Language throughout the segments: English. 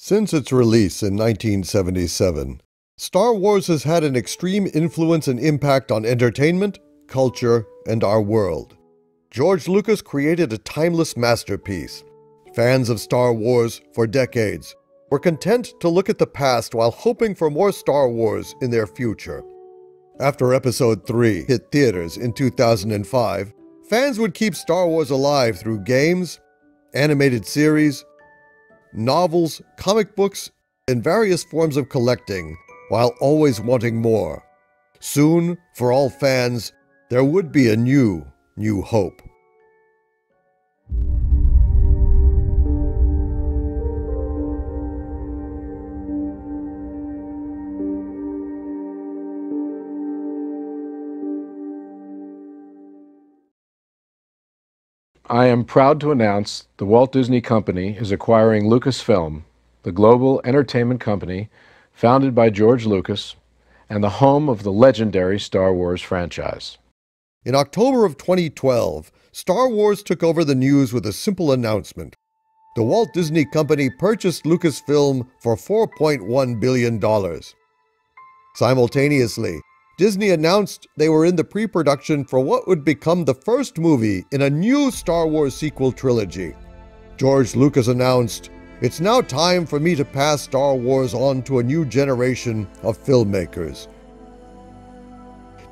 Since its release in 1977, Star Wars has had an extreme influence and impact on entertainment, culture, and our world. George Lucas created a timeless masterpiece. Fans of Star Wars for decades were content to look at the past while hoping for more Star Wars in their future. After Episode 3 hit theaters in 2005, fans would keep Star Wars alive through games, animated series, novels, comic books, and various forms of collecting, while always wanting more. Soon, for all fans, there would be a new, new hope. I am proud to announce the Walt Disney Company is acquiring Lucasfilm, the global entertainment company founded by George Lucas and the home of the legendary Star Wars franchise. In October of 2012, Star Wars took over the news with a simple announcement. The Walt Disney Company purchased Lucasfilm for $4.1 billion. Simultaneously, Disney announced they were in the pre production for what would become the first movie in a new Star Wars sequel trilogy. George Lucas announced, It's now time for me to pass Star Wars on to a new generation of filmmakers.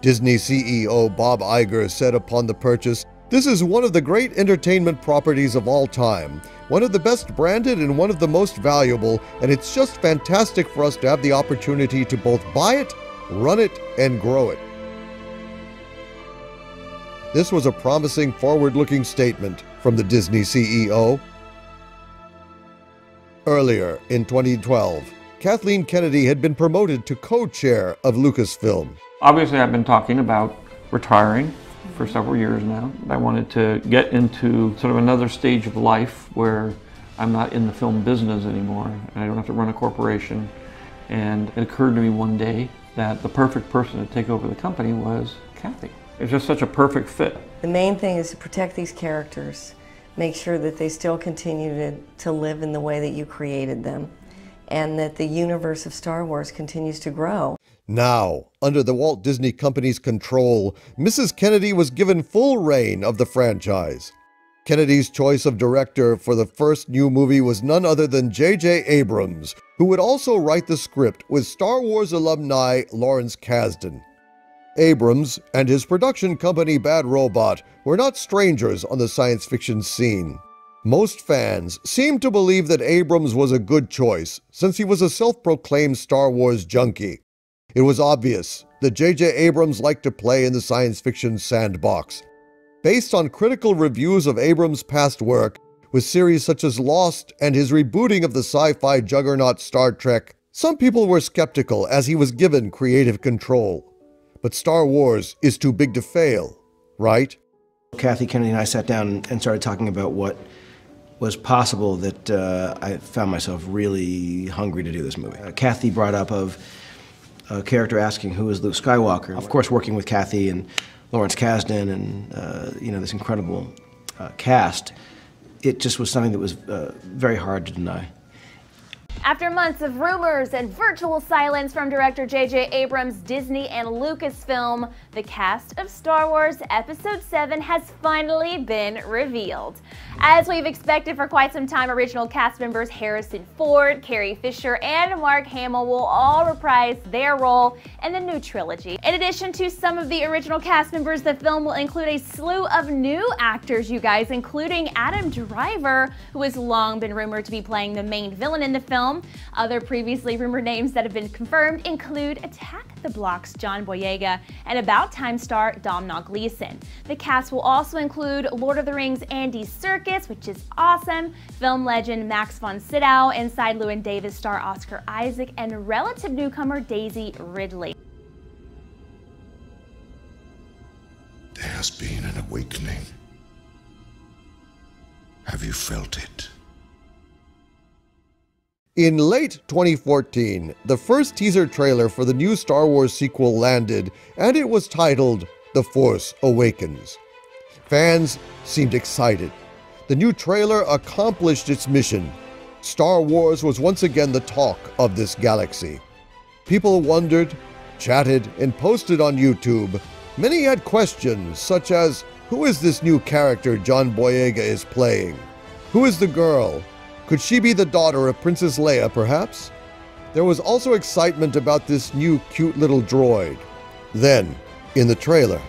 Disney CEO Bob Iger said upon the purchase, This is one of the great entertainment properties of all time, one of the best branded and one of the most valuable, and it's just fantastic for us to have the opportunity to both buy it run it, and grow it. This was a promising, forward looking statement from the Disney CEO. Earlier in 2012, Kathleen Kennedy had been promoted to co chair of Lucasfilm. Obviously, I've been talking about retiring for several years now. I wanted to get into sort of another stage of life where I'm not in the film business anymore and I don't have to run a corporation. And it occurred to me one day that the perfect person to take over the company was Kathy. It's just such a perfect fit. The main thing is to protect these characters, make sure that they still continue to, to live in the way that you created them, and that the universe of Star Wars continues to grow. Now, under the Walt Disney Company's control, Mrs. Kennedy was given full rein of the franchise. Kennedy's choice of director for the first new movie was none other than J.J. Abrams, who would also write the script with Star Wars alumni Lawrence Kasdan. Abrams and his production company Bad Robot were not strangers on the science fiction scene. Most fans seem to believe that Abrams was a good choice since he was a self proclaimed Star Wars junkie. It was obvious that J.J. Abrams liked to play in the science fiction sandbox, Based on critical reviews of Abrams' past work, with series such as Lost and his rebooting of the sci fi juggernaut Star Trek, some people were skeptical as he was given creative control. But Star Wars is too big to fail, right? Kathy Kennedy and I sat down and started talking about what was possible that uh, I found myself really hungry to do this movie. Uh, Kathy brought up of a character asking who is Luke Skywalker. Of course, working with Kathy and Lawrence Kasdan and uh, you know this incredible uh, cast, it just was something that was uh, very hard to deny. After months of rumors and virtual silence from director J.J. Abrams, Disney, and Lucasfilm, the cast of Star Wars Episode 7 has finally been revealed. As we've expected for quite some time, original cast members Harrison Ford, Carrie Fisher, and Mark Hamill will all reprise their role in the new trilogy. In addition to some of the original cast members, the film will include a slew of new actors, you guys, including Adam Driver, who has long been rumored to be playing the main villain in the film. Other previously rumored names that have been confirmed include Attack the Block's John Boyega and About Time star Domhnall Gleeson. The cast will also include Lord of the Rings Andy Serkis, which is awesome, film legend Max von Sydow, Inside Llewyn Davis star Oscar Isaac, and relative newcomer Daisy Ridley. There has been an awakening. Have you felt it? In late 2014, the first teaser trailer for the new Star Wars sequel landed, and it was titled The Force Awakens. Fans seemed excited. The new trailer accomplished its mission Star Wars was once again the talk of this galaxy. People wondered, chatted, and posted on YouTube. Many had questions, such as Who is this new character John Boyega is playing? Who is the girl? Could she be the daughter of Princess Leia, perhaps? There was also excitement about this new cute little droid. Then, in the trailer,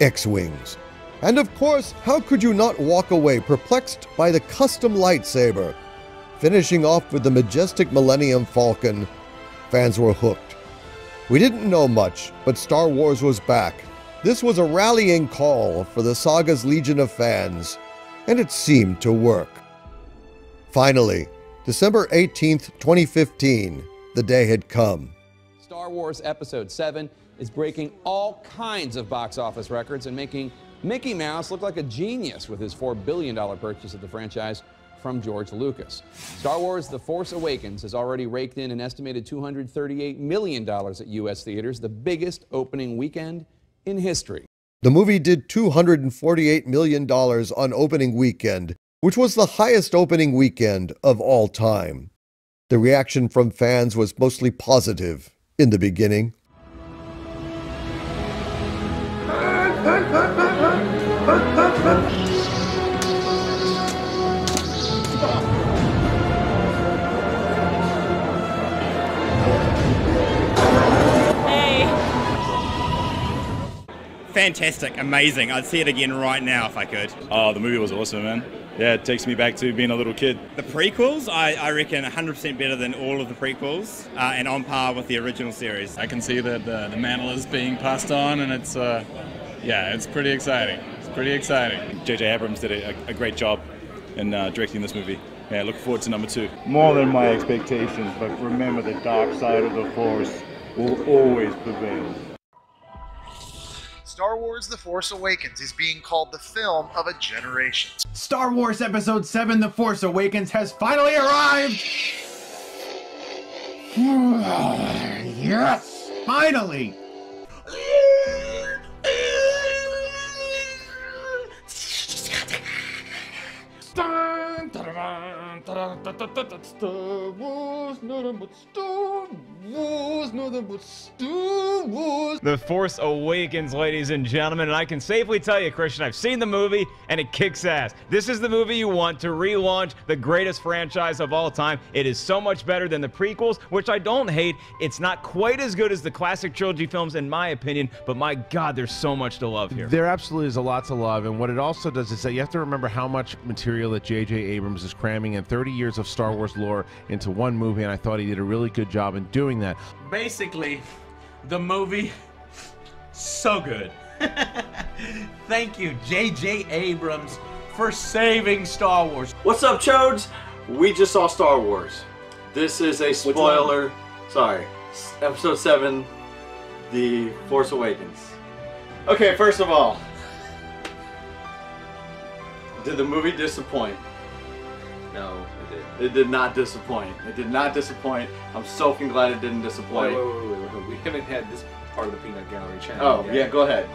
X Wings. And of course, how could you not walk away perplexed by the custom lightsaber? Finishing off with the majestic Millennium Falcon, fans were hooked. We didn't know much, but Star Wars was back. This was a rallying call for the saga's legion of fans, and it seemed to work. Finally, December 18th, 2015, the day had come. Star Wars Episode 7 is breaking all kinds of box office records and making Mickey Mouse look like a genius with his $4 billion purchase of the franchise from George Lucas. Star Wars The Force Awakens has already raked in an estimated $238 million at U.S. theaters, the biggest opening weekend in history. The movie did $248 million on opening weekend, which was the highest opening weekend of all time. The reaction from fans was mostly positive in the beginning. Fantastic, amazing. I'd see it again right now if I could. Oh, the movie was awesome, man. Yeah, it takes me back to being a little kid. The prequels, I, I reckon 100% better than all of the prequels uh, and on par with the original series. I can see that the, the mantle is being passed on and it's, uh, yeah, it's pretty exciting. It's pretty exciting. J.J. Abrams did a, a great job in uh, directing this movie. Yeah, look forward to number two. More than my expectations, but remember the dark side of the Force will always prevail. Star Wars The Force Awakens is being called the film of a generation. Star Wars Episode 7 The Force Awakens has finally arrived! yes! Finally! The Force Awakens, ladies and gentlemen, and I can safely tell you, Christian, I've seen the movie and it kicks ass. This is the movie you want to relaunch the greatest franchise of all time. It is so much better than the prequels, which I don't hate. It's not quite as good as the classic trilogy films, in my opinion, but my God, there's so much to love here. There absolutely is a lot to love, and what it also does is that you have to remember how much material that J.J. Abrams is cramming in 30 years of Star Wars lore into one movie, and I thought he did a really good job in doing that. Basically, the movie, so good. Thank you, J.J. Abrams, for saving Star Wars. What's up, Chodes? We just saw Star Wars. This is a spoiler. Sorry. Episode 7, The Force Awakens. Okay, first of all, did the movie disappoint? No, it did. It did not disappoint. It did not disappoint. I'm so fucking glad it didn't Wait, disappoint. wait, wait, wait, wait. We haven't had this part of the Peanut Gallery channel. Oh, yet. yeah, go ahead.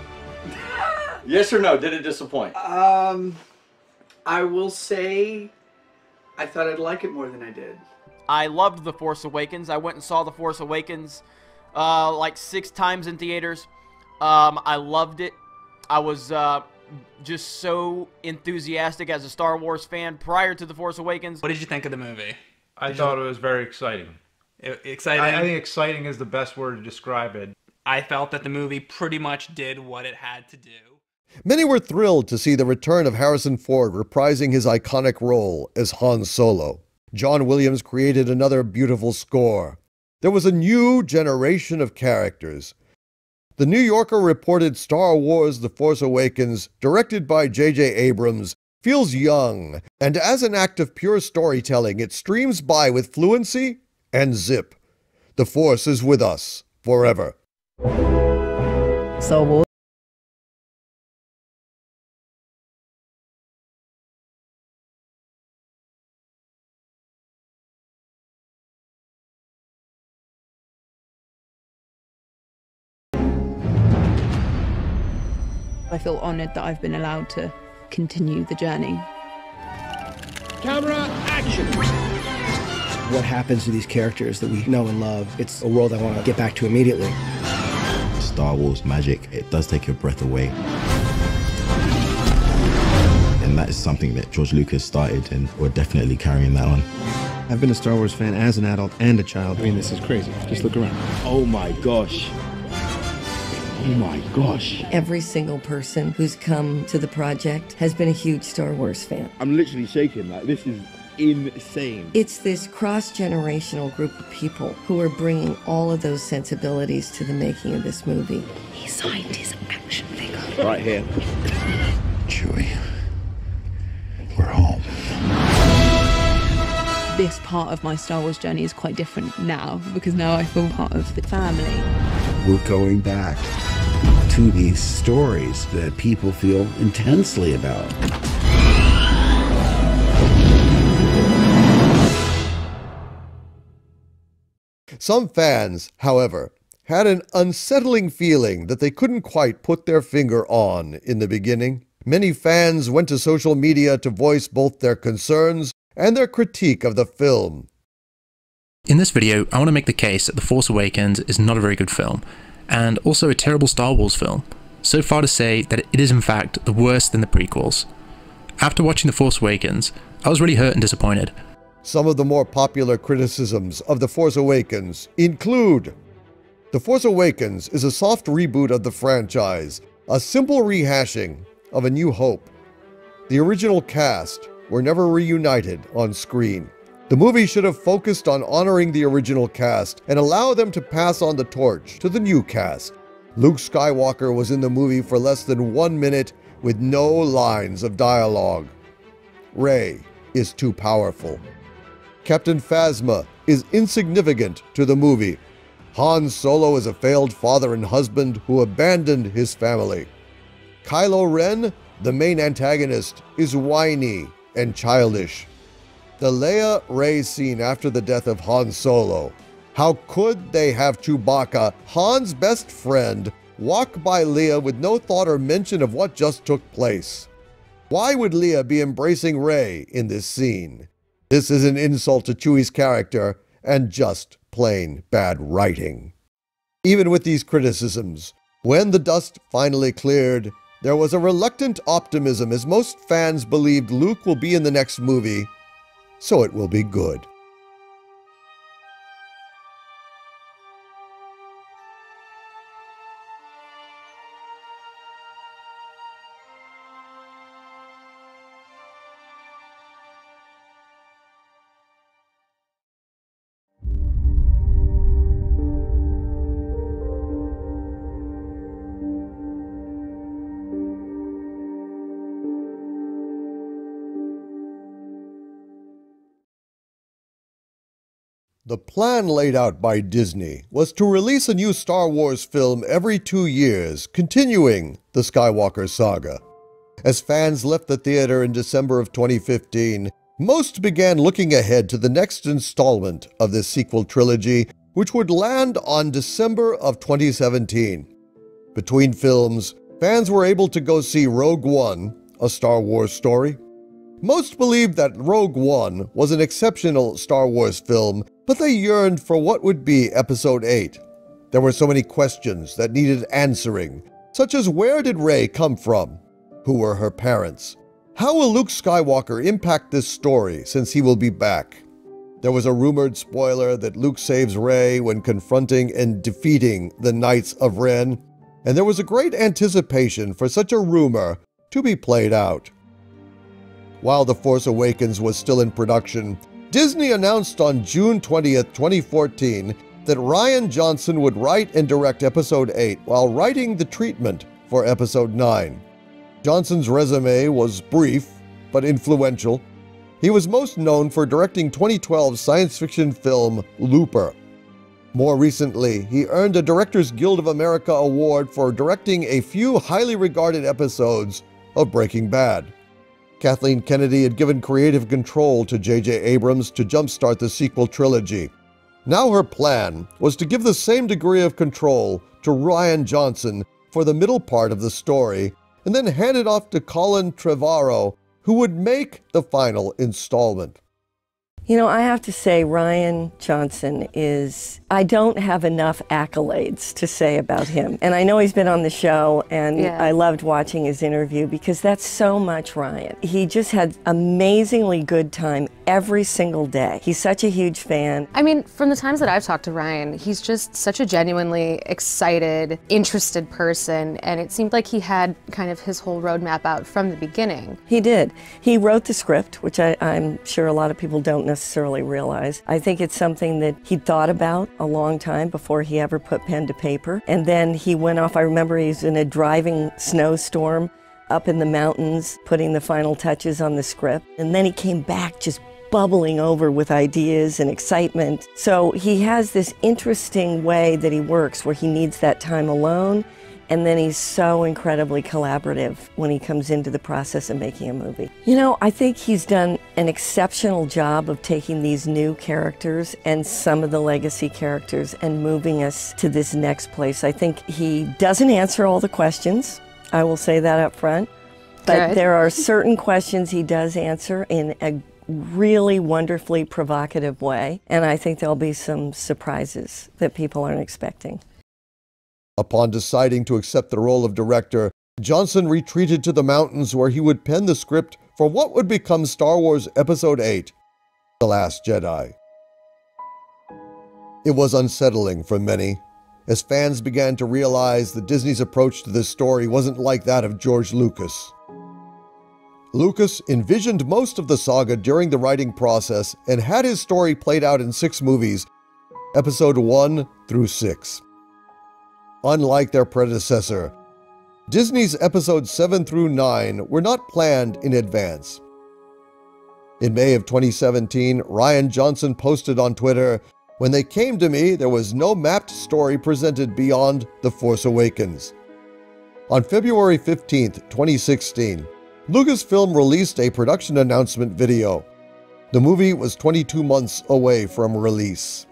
yes or no, did it disappoint? Um, I will say, I thought I'd like it more than I did. I loved The Force Awakens. I went and saw The Force Awakens uh, like six times in theaters. Um, I loved it. I was uh, just so enthusiastic as a Star Wars fan prior to The Force Awakens. What did you think of the movie? I Did thought you- it was very exciting. Exciting. I, I think exciting is the best word to describe it. I felt that the movie pretty much did what it had to do. Many were thrilled to see the return of Harrison Ford reprising his iconic role as Han Solo. John Williams created another beautiful score. There was a new generation of characters. The New Yorker reported Star Wars The Force Awakens, directed by J.J. Abrams, feels young, and as an act of pure storytelling, it streams by with fluency and zip. The Force is with us forever. Star feel honoured that I've been allowed to continue the journey. Camera action. what happens to these characters that we know and love. It's a world I want to get back to immediately. Star Wars magic, it does take your breath away. And that is something that George Lucas started, and we're definitely carrying that on. I've been a Star Wars fan as an adult and a child. I mean, this is crazy. Just look around. Oh my gosh. Oh my gosh. Every single person who's come to the project has been a huge Star Wars fan. I'm literally shaking. Like, this is insane. It's this cross generational group of people who are bringing all of those sensibilities to the making of this movie. He signed his action figure. Right here. Chewie. We're home. This part of my Star Wars journey is quite different now because now I feel part of the family. We're going back to these stories that people feel intensely about. Some fans, however, had an unsettling feeling that they couldn't quite put their finger on in the beginning. Many fans went to social media to voice both their concerns and their critique of the film. In this video, I want to make the case that The Force Awakens is not a very good film, and also a terrible Star Wars film, so far to say that it is in fact the worst than the prequels. After watching The Force Awakens, I was really hurt and disappointed. Some of the more popular criticisms of The Force Awakens include The Force Awakens is a soft reboot of the franchise, a simple rehashing of A New Hope. The original cast were never reunited on screen. The movie should have focused on honoring the original cast and allow them to pass on the torch to the new cast. Luke Skywalker was in the movie for less than one minute with no lines of dialogue. Rey is too powerful. Captain Phasma is insignificant to the movie. Han Solo is a failed father and husband who abandoned his family. Kylo Ren, the main antagonist, is whiny and childish. The Leia Rey scene after the death of Han Solo. How could they have Chewbacca, Han's best friend, walk by Leia with no thought or mention of what just took place? Why would Leia be embracing Rey in this scene? This is an insult to Chewie's character and just plain bad writing. Even with these criticisms, when the dust finally cleared, there was a reluctant optimism as most fans believed Luke will be in the next movie, so it will be good. The plan laid out by Disney was to release a new Star Wars film every two years, continuing the Skywalker saga. As fans left the theater in December of 2015, most began looking ahead to the next installment of this sequel trilogy, which would land on December of 2017. Between films, fans were able to go see Rogue One, a Star Wars story. Most believed that Rogue One was an exceptional Star Wars film but they yearned for what would be Episode 8. There were so many questions that needed answering, such as where did Rey come from? Who were her parents? How will Luke Skywalker impact this story since he will be back? There was a rumored spoiler that Luke saves Rey when confronting and defeating the Knights of Ren, and there was a great anticipation for such a rumor to be played out. While The Force Awakens was still in production, Disney announced on June 20, 2014, that Rian Johnson would write and direct Episode 8 while writing the treatment for Episode 9. Johnson's resume was brief but influential. He was most known for directing 2012 science fiction film Looper. More recently, he earned a Directors Guild of America award for directing a few highly regarded episodes of Breaking Bad. Kathleen Kennedy had given creative control to J.J. Abrams to jumpstart the sequel trilogy. Now her plan was to give the same degree of control to Rian Johnson for the middle part of the story, and then hand it off to Colin Trevorrow, who would make the final installment. You know, I have to say, Rian Johnson is, I don't have enough accolades to say about him. And I know he's been on the show, and Yeah. I loved watching his interview because that's so much Rian. He just had amazingly good time every single day. He's such a huge fan. I mean, from the times that I've talked to Rian, he's just such a genuinely excited, interested person, and it seemed like he had kind of his whole roadmap out from the beginning. He did. He wrote the script, which I, I'm sure a lot of people don't necessarily realize. I think it's something that he'd thought about a long time before he ever put pen to paper. And then he went off. I remember he was in a driving snowstorm up in the mountains, putting the final touches on the script. And then he came back just bubbling over with ideas and excitement. So he has this interesting way that he works where he needs that time alone. And then he's so incredibly collaborative when he comes into the process of making a movie. You know, I think he's done an exceptional job of taking these new characters and some of the legacy characters and moving us to this next place. I think he doesn't answer all the questions. I will say that up front. But Good. there are certain questions he does answer in a really wonderfully provocative way. And I think there'll be some surprises that people aren't expecting. Upon deciding to accept the role of director, Johnson retreated to the mountains where he would pen the script for what would become Star Wars Episode 8 The Last Jedi. It was unsettling for many, as fans began to realize that Disney's approach to this story wasn't like that of George Lucas. Lucas envisioned most of the saga during the writing process and had his story played out in six movies, episode 1 through 6. Unlike their predecessor, Disney's episodes 7 through 9 were not planned in advance. In May of 2017, Rian Johnson posted on Twitter, When they came to me, there was no mapped story presented beyond The Force Awakens. On February 15, 2016, Lucasfilm released a production announcement video. The movie was 22 months away from release.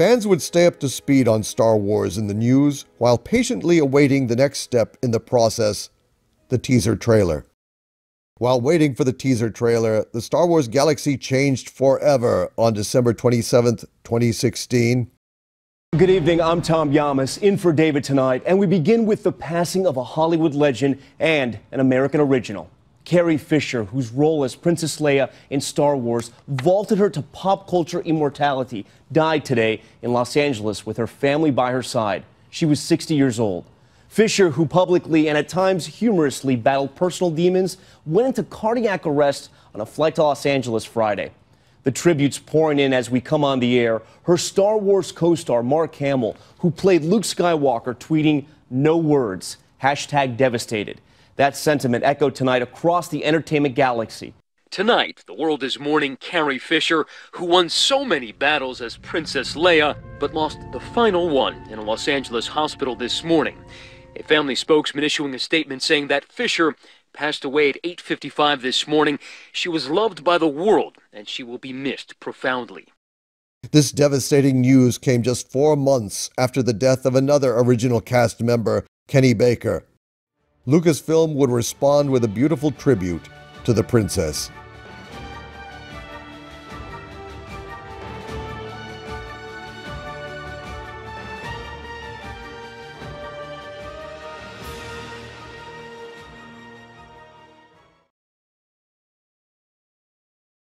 Fans would stay up to speed on Star Wars in the news while patiently awaiting the next step in the process the teaser trailer. While waiting for the teaser trailer, the Star Wars galaxy changed forever on December 27, 2016. Good evening, I'm Tom Llamas, in for David tonight, and we begin with the passing of a Hollywood legend and an American original. Carrie Fisher, whose role as Princess Leia in Star Wars vaulted her to pop culture immortality, died today in Los Angeles with her family by her side. She was 60 years old. Fisher, who publicly and at times humorously battled personal demons, went into cardiac arrest on a flight to Los Angeles Friday. The tributes pouring in as we come on the air. Her Star Wars co star, Mark Hamill, who played Luke Skywalker, tweeting, No words, hashtag devastated. That sentiment echoed tonight across the entertainment galaxy. Tonight, the world is mourning Carrie Fisher, who won so many battles as Princess Leia, but lost the final one in a Los Angeles hospital this morning. A family spokesman issuing a statement saying that Fisher passed away at 8:55 this morning. She was loved by the world and she will be missed profoundly. This devastating news came just four months after the death of another original cast member, Kenny Baker. Lucasfilm would respond with a beautiful tribute to the princess.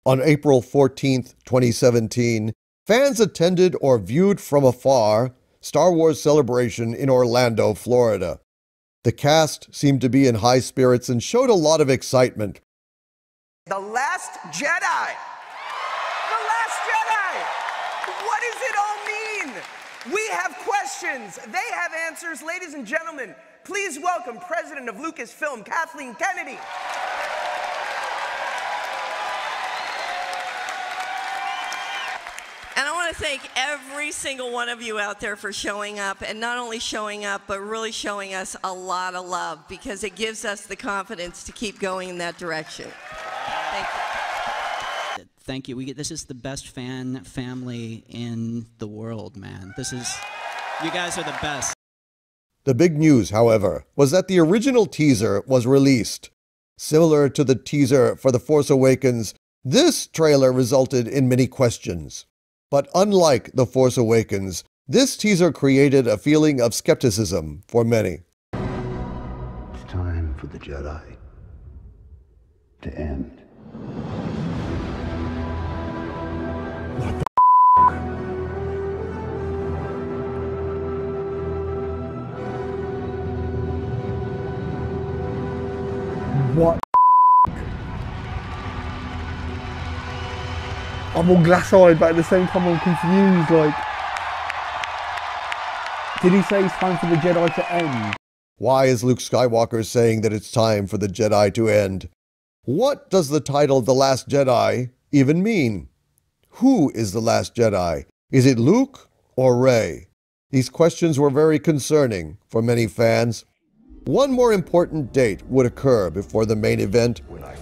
On April 14, 2017, fans attended or viewed from afar Star Wars Celebration in Orlando, Florida. The cast seemed to be in high spirits and showed a lot of excitement. The Last Jedi! The Last Jedi! What does it all mean? We have questions, they have answers. Ladies and gentlemen, please welcome President of Lucasfilm, Kathleen Kennedy. And I want to thank every single one of you out there for showing up, and not only showing up, but really showing us a lot of love because it gives us the confidence to keep going in that direction. Thank you. Thank you. We get this is the best fan family in the world, man. This is you guys are the best. The big news, however, was that the original teaser was released. Similar to the teaser for The Force Awakens, this trailer resulted in many questions. But unlike The Force Awakens, this teaser created a feeling of skepticism for many. It's time for the Jedi to end. I'm all glass-eyed, but at the same time I'm confused. Like, did he say it's time for the Jedi to end? Why is Luke Skywalker saying that it's time for the Jedi to end? What does the title The Last Jedi even mean? Who is the Last Jedi? Is it Luke or Rey? These questions were very concerning for many fans. One more important date would occur before the main event.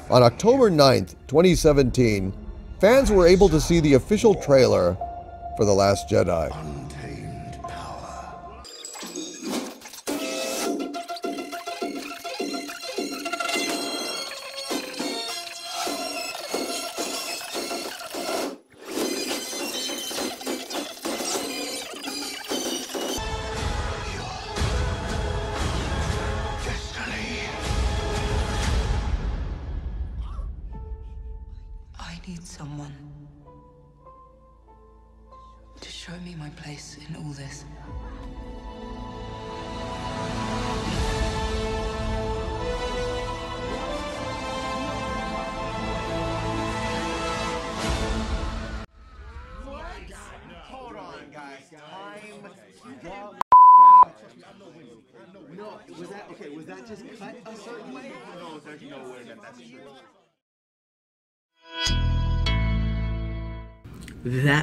On October 9th, 2017, fans were able to see the official trailer for The Last Jedi.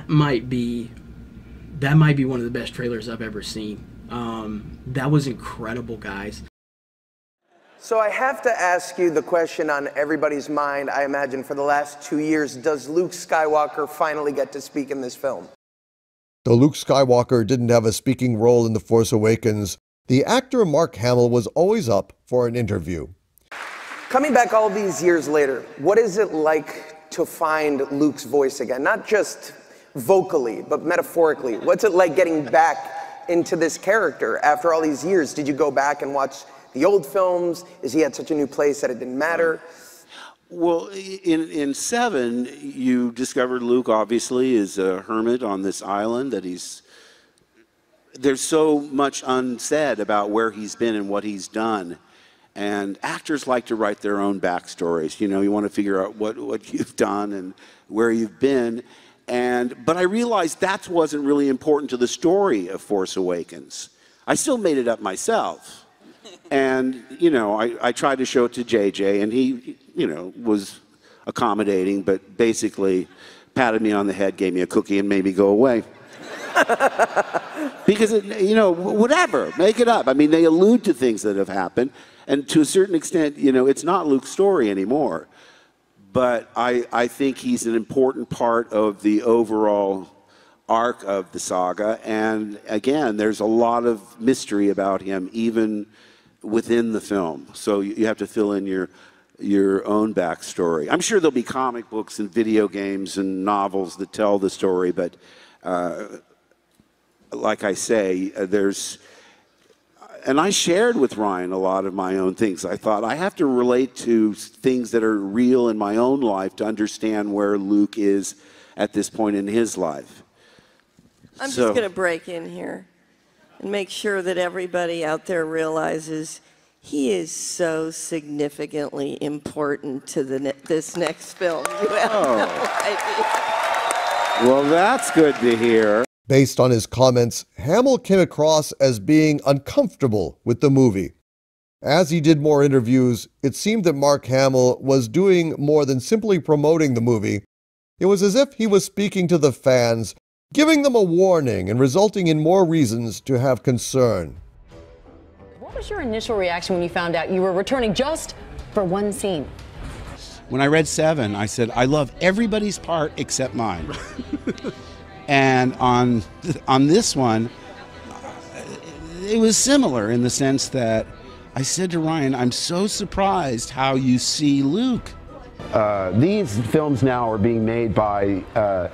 That might be that might be one of the best trailers I've ever seen. Um, that was incredible, guys. So I have to ask you the question on everybody's mind, I imagine, for the last two years. Does Luke Skywalker finally get to speak in this film? Though Luke Skywalker didn't have a speaking role in The Force Awakens, the actor Mark Hamill was always up for an interview. Coming back all these years later, what is it like to find Luke's voice again? Not just vocally, but metaphorically. What's it like getting back into this character after all these years? Did you go back and watch the old films? Is he at such a new place that it didn't matter? Well, in in seven, you discovered Luke obviously is a hermit on this island. That he's there's so much unsaid about where he's been and what he's done, and actors like to write their own backstories. You know, you want to figure out what what you've done and where you've been, and but I realized that wasn't really important to the story of Force Awakens. I still made it up myself. And, you know, I, I tried to show it to JJ, and he, you know, was accommodating, but basically patted me on the head, gave me a cookie, and made me go away. because, it, you know, whatever, make it up. I mean, they allude to things that have happened, and to a certain extent, you know, it's not Luke's story anymore. But I, I think he's an important part of the overall arc of the saga. And again, there's a lot of mystery about him, even within the film. So you you have to fill in your your own backstory. I'm sure there'll be comic books and video games and novels that tell the story, but uh, like I say, uh, there's. And I shared with Rian a lot of my own things. I thought I have to relate to things that are real in my own life to understand where Luke is at this point in his life. I'm So- just going to break in here and make sure that everybody out there realizes he is so significantly important to the ne- this next film. You have Oh. no idea. Well, that's good to hear. Based on his comments, Hamill came across as being uncomfortable with the movie. As he did more interviews, it seemed that Mark Hamill was doing more than simply promoting the movie. It was as if he was speaking to the fans, giving them a warning and resulting in more reasons to have concern. What was your initial reaction when you found out you were returning just for one scene? When I read Seven, I said, I love everybody's part except mine. and on on this one, it was similar in the sense that I said to Rian, I'm so surprised how you see Luke. Uh, these films now are being made by uh,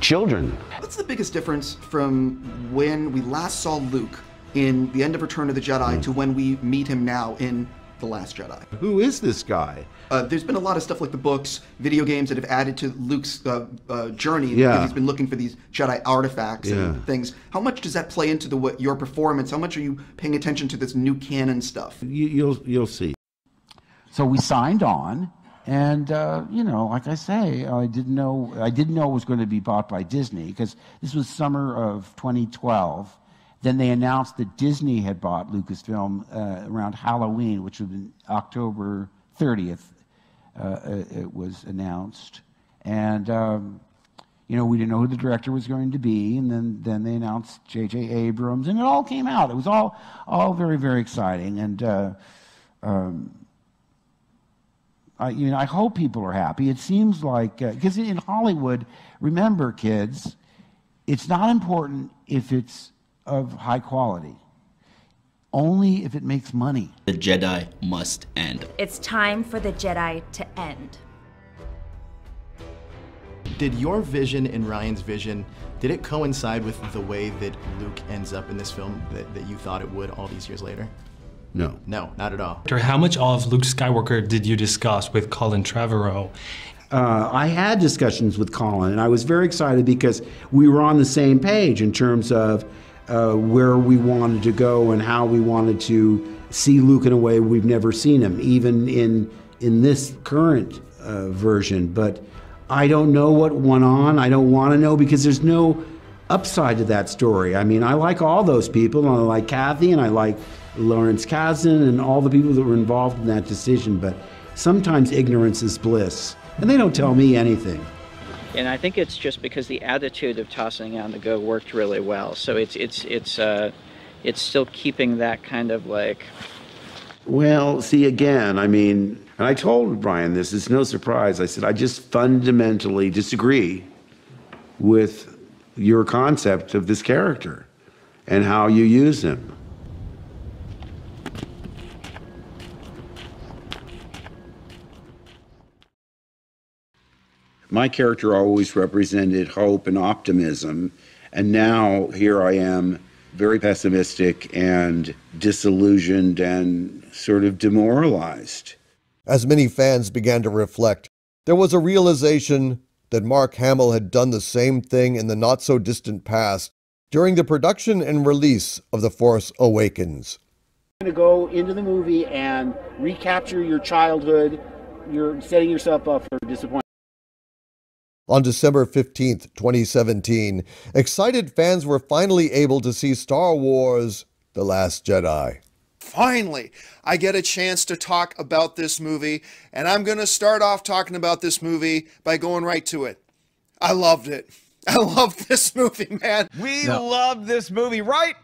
children. What's the biggest difference from when we last saw Luke in The End of Return of the Jedi to when we meet him now in The Last Jedi? Who is this guy? Uh, there's been a lot of stuff like the books, video games that have added to Luke's uh, uh, journey. Yeah. because He's been looking for these Jedi artifacts Yeah. and things. How much does that play into the what, your performance? How much are you paying attention to this new canon stuff? You, you'll you'll see. So we signed on, and uh, you know, like I say, I didn't know I didn't know it was going to be bought by Disney because this was summer of 2012. Then they announced that Disney had bought Lucasfilm uh, around Halloween, which was October 30th. Uh, it was announced, and um, you know we didn't know who the director was going to be, and then then they announced J.J. Abrams, and it all came out. It was all all very very exciting, and. Uh, um, I, you know, I hope people are happy. It seems like because in Hollywood, remember, kids, it's not important if it's of high quality. Only if it makes money. The Jedi must end. It's time for the Jedi to end. Did your vision and Rian's vision, did it coincide with the way that Luke ends up in this film that, that you thought it would all these years later? No. No, not at all. How much of Luke Skywalker did you discuss with Colin Trevorrow? Uh, I had discussions with Colin, and I was very excited because we were on the same page in terms of uh, where we wanted to go and how we wanted to see Luke in a way we've never seen him, even in in this current uh, version. But I don't know what went on. I don't want to know because there's no upside to that story. I mean, I like all those people, and I like Kathy, and I like Lawrence Kasdan, and all the people that were involved in that decision. But sometimes ignorance is bliss, and they don't tell me anything. And I think it's just because the attitude of tossing on the go worked really well. So it's it's it's uh, it's still keeping that kind of like Well, see, again, I mean, and I told Brian this, it's no surprise. I said, I just fundamentally disagree with your concept of this character and how you use him. My character always represented hope and optimism, and now here I am, very pessimistic and disillusioned and sort of demoralized. As many fans began to reflect, there was a realization that Mark Hamill had done the same thing in the not so distant past during the production and release of The Force Awakens. You're going to go into the movie and recapture your childhood. You're setting yourself up for disappointment. On December 15th, 2017, excited fans were finally able to see Star Wars The Last Jedi. Finally, I get a chance to talk about this movie, and I'm going to start off talking about this movie by going right to it. I loved it. I love this movie, man. We No. love this movie, right?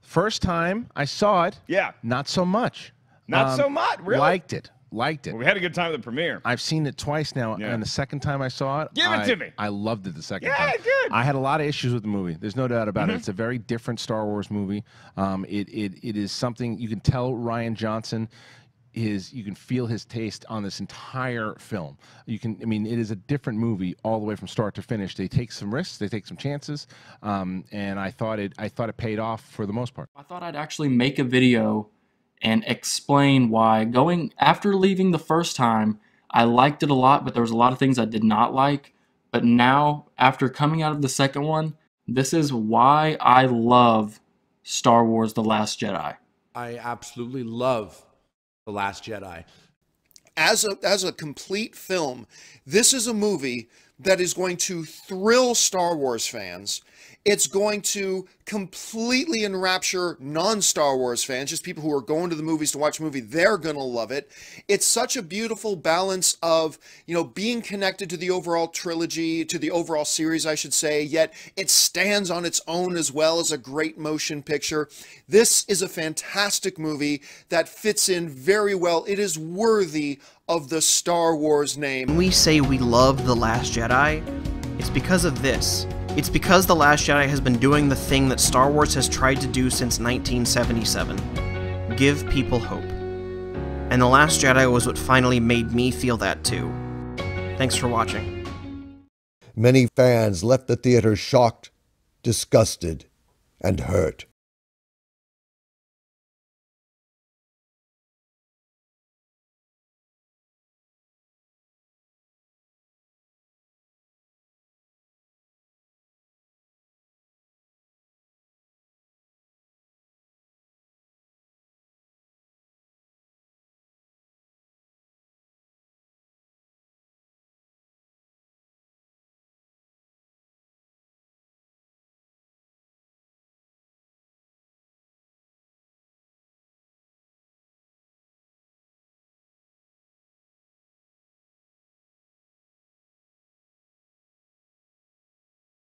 First time I saw it, Yeah. not so much. Not Um, so much, really? Liked it. Liked it. Well, we had a good time at the premiere. I've seen it twice now, Yeah. and the second time I saw it, Give it I, to me. I loved it the second Yeah, time. good. I had a lot of issues with the movie. There's no doubt about Mhm. it. It's a very different Star Wars movie. Um, it, it it is something you can tell Rian Johnson is you can feel his taste on this entire film. You can I mean it is a different movie all the way from start to finish. They take some risks, they take some chances, um, and I thought it I thought it paid off for the most part. I thought I'd actually make a video and explain why going after leaving the first time, I liked it a lot, but there was a lot of things I did not like. But now, after coming out of the second one, this is why I love Star Wars The Last Jedi. I absolutely love The Last Jedi. as a as a complete film, this is a movie that is going to thrill Star Wars fans. It's going to completely enrapture non-Star Wars fans, just people who are going to the movies to watch a movie. They're going to love it. It's such a beautiful balance of, you know, being connected to the overall trilogy, to the overall series, I should say, yet it stands on its own as well as a great motion picture. This is a fantastic movie that fits in very well. It is worthy of the Star Wars name. When we say we love The Last Jedi, it's because of this. It's because The Last Jedi has been doing the thing that Star Wars has tried to do since 1977 give people hope. And The Last Jedi was what finally made me feel that too. Thanks for watching. Many fans left the theater shocked, disgusted, and hurt.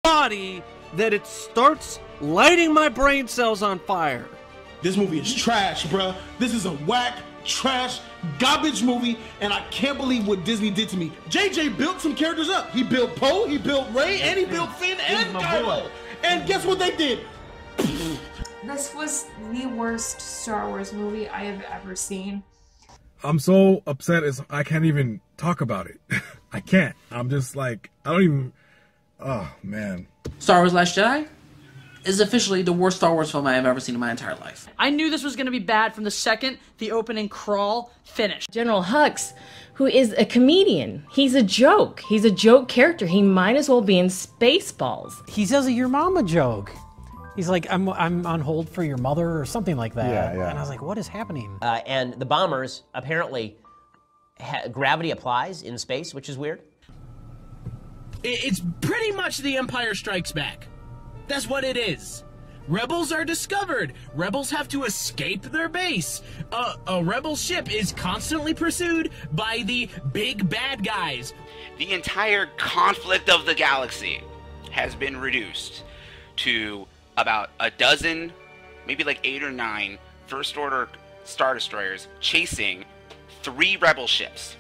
Body that it starts lighting my brain cells on fire. This movie is trash, bruh. This is a whack, trash, garbage movie, and I can't believe what Disney did to me. JJ built some characters up. He built Poe, he built Rey, and he built Finn and Kylo. And guess what they did? This was the worst Star Wars movie I have ever seen. I'm so upset as I can't even talk about it. I can't. I'm just like I don't even. Oh man. Star Wars Last Jedi is officially the worst Star Wars film I have ever seen in my entire life. I knew this was going to be bad from the second the opening crawl finished. General Hux, who is a comedian, he's a joke. He's a joke character. He might as well be in Spaceballs. He says a your mama joke. He's like, I'm, I'm on hold for your mother or something like that. Yeah, yeah. And I was like, what is happening? Uh, and the bombers apparently ha- gravity applies in space, which is weird. It's pretty much the Empire Strikes Back. That's what it is. Rebels are discovered. Rebels have to escape their base. Uh, a rebel ship is constantly pursued by the big bad guys. The entire conflict of the galaxy has been reduced to about a dozen, maybe like eight or nine First Order Star Destroyers chasing three rebel ships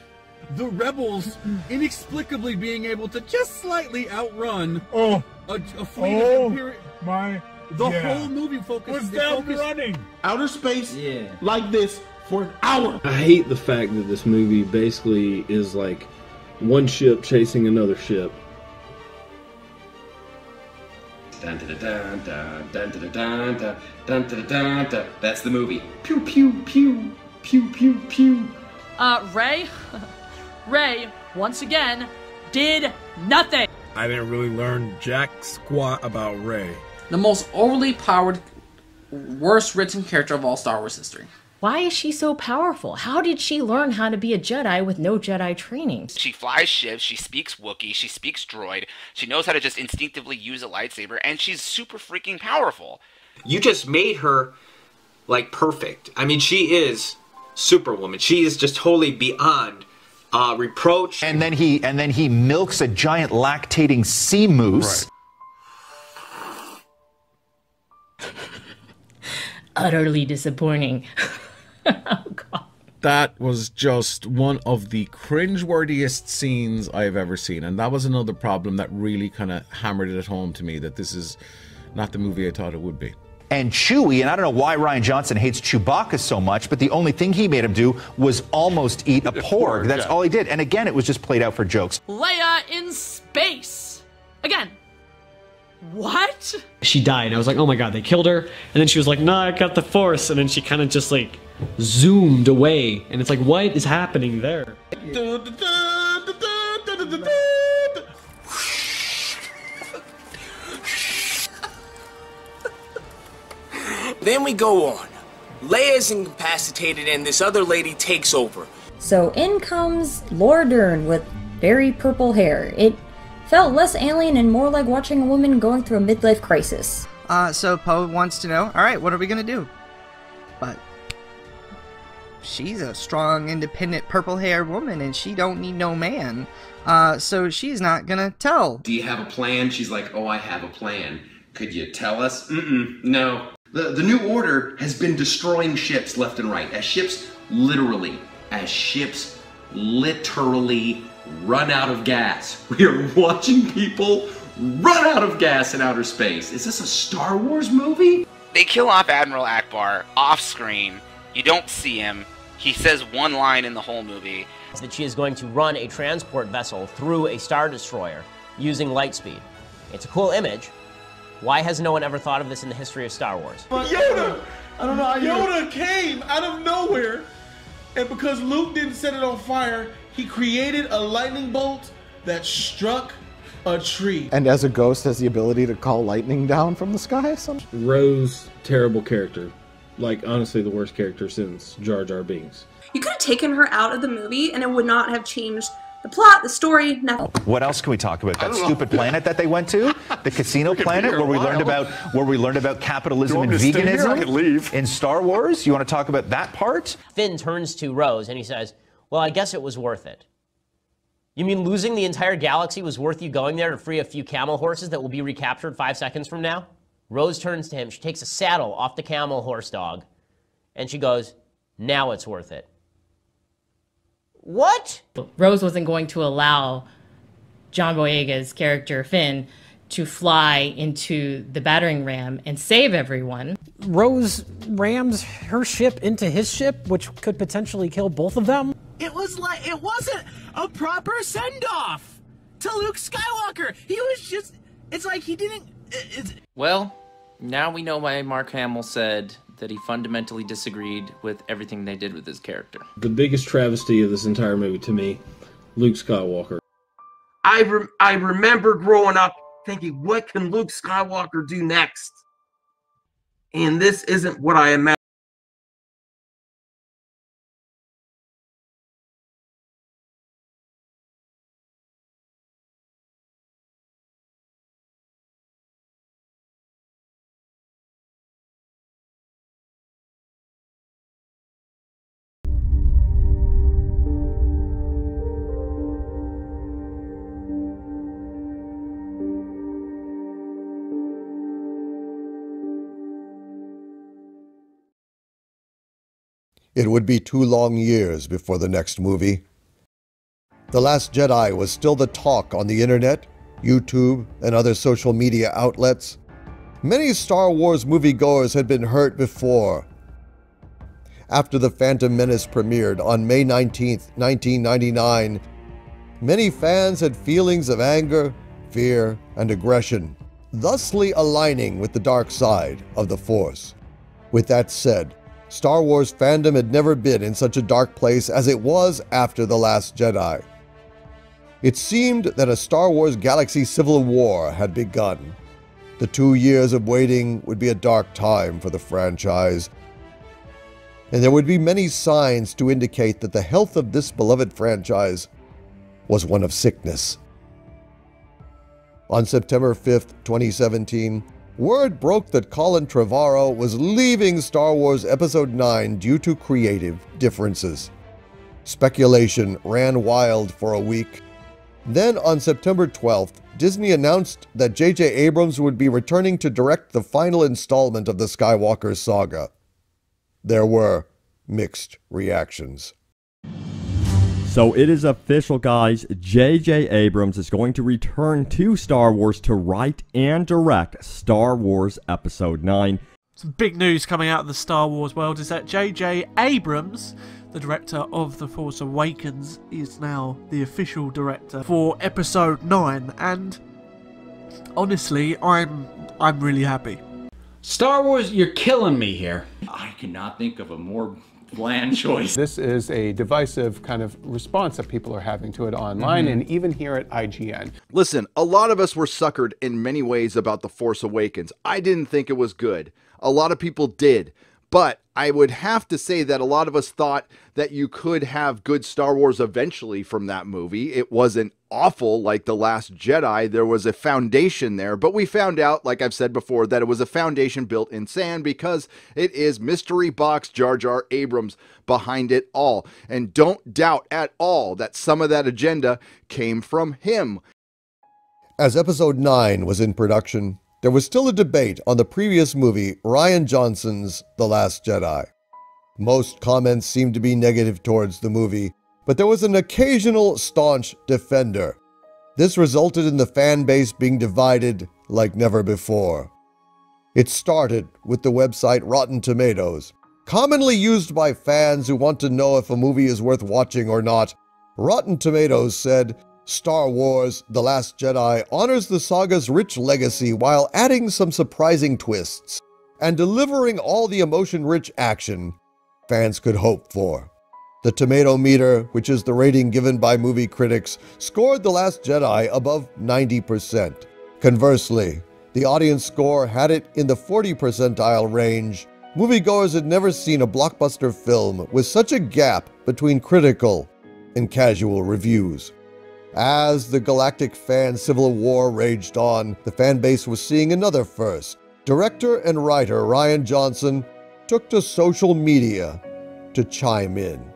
the rebels inexplicably being able to just slightly outrun oh, a, a fleet oh, of Imperial. My, the yeah. whole movie focused was down focused running outer space yeah. like this for an hour. I hate the fact that this movie basically is like one ship chasing another ship. That's the movie. Pew pew pew pew pew pew. Uh, Rey. Rey, once again, did nothing. I didn't really learn jack squat about Rey. The most overly powered, worst written character of all Star Wars history. Why is she so powerful? How did she learn how to be a Jedi with no Jedi training? She flies ships, she speaks Wookiee, she speaks droid, she knows how to just instinctively use a lightsaber, and she's super freaking powerful. You just made her like perfect. I mean, she is Superwoman. She is just totally beyond uh, reproach. And then he and then he milks a giant lactating sea moose. Utterly disappointing. That was just one of the cringeworthiest scenes I've ever seen. And that was another problem that really kind of hammered it at home to me that this is not the movie I thought it would be. And Chewie, and I don't know why Rian Johnson hates Chewbacca so much, but the only thing he made him do was almost eat a porg. That's all he did. And again, it was just played out for jokes. Leia in space. Again. What? She died. I was like, oh my god, they killed her. And then she was like, no, I got the force. And then she kind of just like zoomed away. And it's like, what is happening there? Then we go on. Leia's incapacitated and this other lady takes over. So in comes Laura Dern with very purple hair. It felt less alien and more like watching a woman going through a midlife crisis. Uh, so Poe wants to know, all right, what are we gonna do? But she's a strong, independent, purple-haired woman, and she don't need no man. Uh, so she's not gonna tell. Do you have a plan? She's like, oh, I have a plan. Could you tell us? Mm-mm, no. The, the New Order has been destroying ships left and right. As ships, literally, as ships literally run out of gas. We are watching people run out of gas in outer space. Is this a Star Wars movie? They kill off Admiral Ackbar off screen, You don't see him. He says one line in the whole movie. That she is going to run a transport vessel through a Star Destroyer using light speed. It's a cool image. Why has no one ever thought of this in the history of Star Wars? Yoda! I don't know how Yoda came out of nowhere, and because Luke didn't set it on fire, he created a lightning bolt that struck a tree. And as a ghost, has the ability to call lightning down from the sky. Some Rose, terrible character. Like honestly, the worst character since Jar Jar Binks. You could have taken her out of the movie and it would not have changed the plot, the story, nothing. What else can we talk about? That stupid planet that they went to, the casino planet, where we learned about where we learned about capitalism and me to stay here? I veganism. leave. In Star Wars, you want to talk about that part? Finn turns to Rose and he says, Well, I guess it was worth it. You mean losing the entire galaxy was worth you going there to free a few camel horses that will be recaptured five seconds from now? Rose turns to him. She takes a saddle off the camel horse dog and she goes, Now it's worth it. What? Rose wasn't going to allow John Boyega's character Finn to fly into the battering ram and save everyone. Rose rams her ship into his ship, which could potentially kill both of them. It was like it wasn't a proper send off to Luke Skywalker. He was just. It's like he didn't. It's, Well, now we know why Mark Hamill said that he fundamentally disagreed with everything they did with his character. The biggest travesty of this entire movie to me, Luke Skywalker. I rem- I remember growing up thinking, what can Luke Skywalker do next? And this isn't what I imagined. It would be two long years before the next movie. The Last Jedi was still the talk on the internet, YouTube, and other social media outlets. Many Star Wars moviegoers had been hurt before. After The Phantom Menace premiered on May 19, 1999, many fans had feelings of anger, fear, and aggression, thusly aligning with the dark side of the Force. With that said, Star Wars fandom had never been in such a dark place as it was after The Last Jedi. It seemed that a Star Wars galaxy civil war had begun. The two years of waiting would be a dark time for the franchise, and there would be many signs to indicate that the health of this beloved franchise was one of sickness. On September 5th, 2017, word broke that Colin Trevorrow was leaving Star Wars Episode 9 due to creative differences. Speculation ran wild for a week. Then, on September 12th, Disney announced that J.J. Abrams would be returning to direct the final installment of the Skywalker saga. There were mixed reactions. So it is official, guys. J.J. Abrams is going to return to Star Wars to write and direct Star Wars Episode 9. Some big news coming out of the Star Wars world is that J.J. Abrams, the director of The Force Awakens, is now the official director for Episode 9, and honestly, I'm I'm really happy. Star Wars, you're killing me here. I cannot think of a more bland choice. This is a divisive kind of response that people are having to it online Mhm. and even here at IGN. Listen, a lot of us were suckered in many ways about The Force Awakens. I didn't think it was good. A lot of people did. But I would have to say that a lot of us thought that you could have good Star Wars eventually from that movie. It wasn't awful like The Last Jedi. There was a foundation there, but we found out, like I've said before, that it was a foundation built in sand because it is mystery box Jar Jar Abrams behind it all. And don't doubt at all that some of that agenda came from him. As Episode 9 was in production, there was still a debate on the previous movie, Rian Johnson's The Last Jedi. Most comments seemed to be negative towards the movie, but there was an occasional staunch defender. This resulted in the fan base being divided like never before. It started with the website Rotten Tomatoes, commonly used by fans who want to know if a movie is worth watching or not. Rotten Tomatoes said, Star Wars The Last Jedi honors the saga's rich legacy while adding some surprising twists and delivering all the emotion rich action fans could hope for. The tomato meter, which is the rating given by movie critics, scored The Last Jedi above 90%. Conversely, the audience score had it in the 40 percentile range. Moviegoers had never seen a blockbuster film with such a gap between critical and casual reviews. As the galactic fan civil war raged on, the fan base was seeing another first. Director and writer Rian Johnson took to social media to chime in.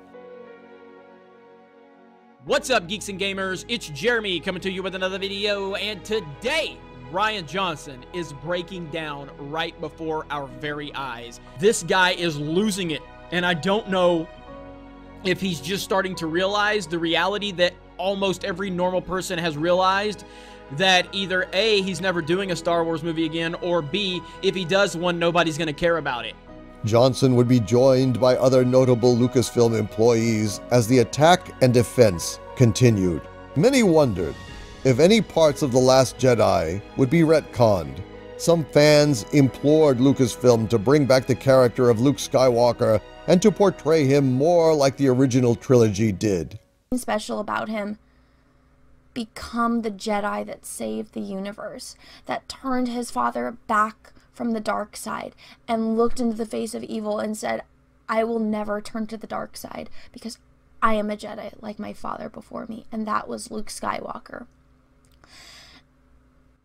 What's up, geeks and gamers? It's Jeremy coming to you with another video, and today, Rian Johnson is breaking down right before our very eyes. This guy is losing it, and I don't know if he's just starting to realize the reality that almost every normal person has realized that either A, he's never doing a Star Wars movie again, or B, if he does one, nobody's going to care about it. Johnson would be joined by other notable Lucasfilm employees as the attack and defense continued. Many wondered if any parts of The Last Jedi would be retconned. Some fans implored Lucasfilm to bring back the character of Luke Skywalker and to portray him more like the original trilogy did. Special about him become the Jedi that saved the universe, that turned his father back from the dark side and looked into the face of evil and said, I will never turn to the dark side because I am a Jedi like my father before me. And that was Luke Skywalker.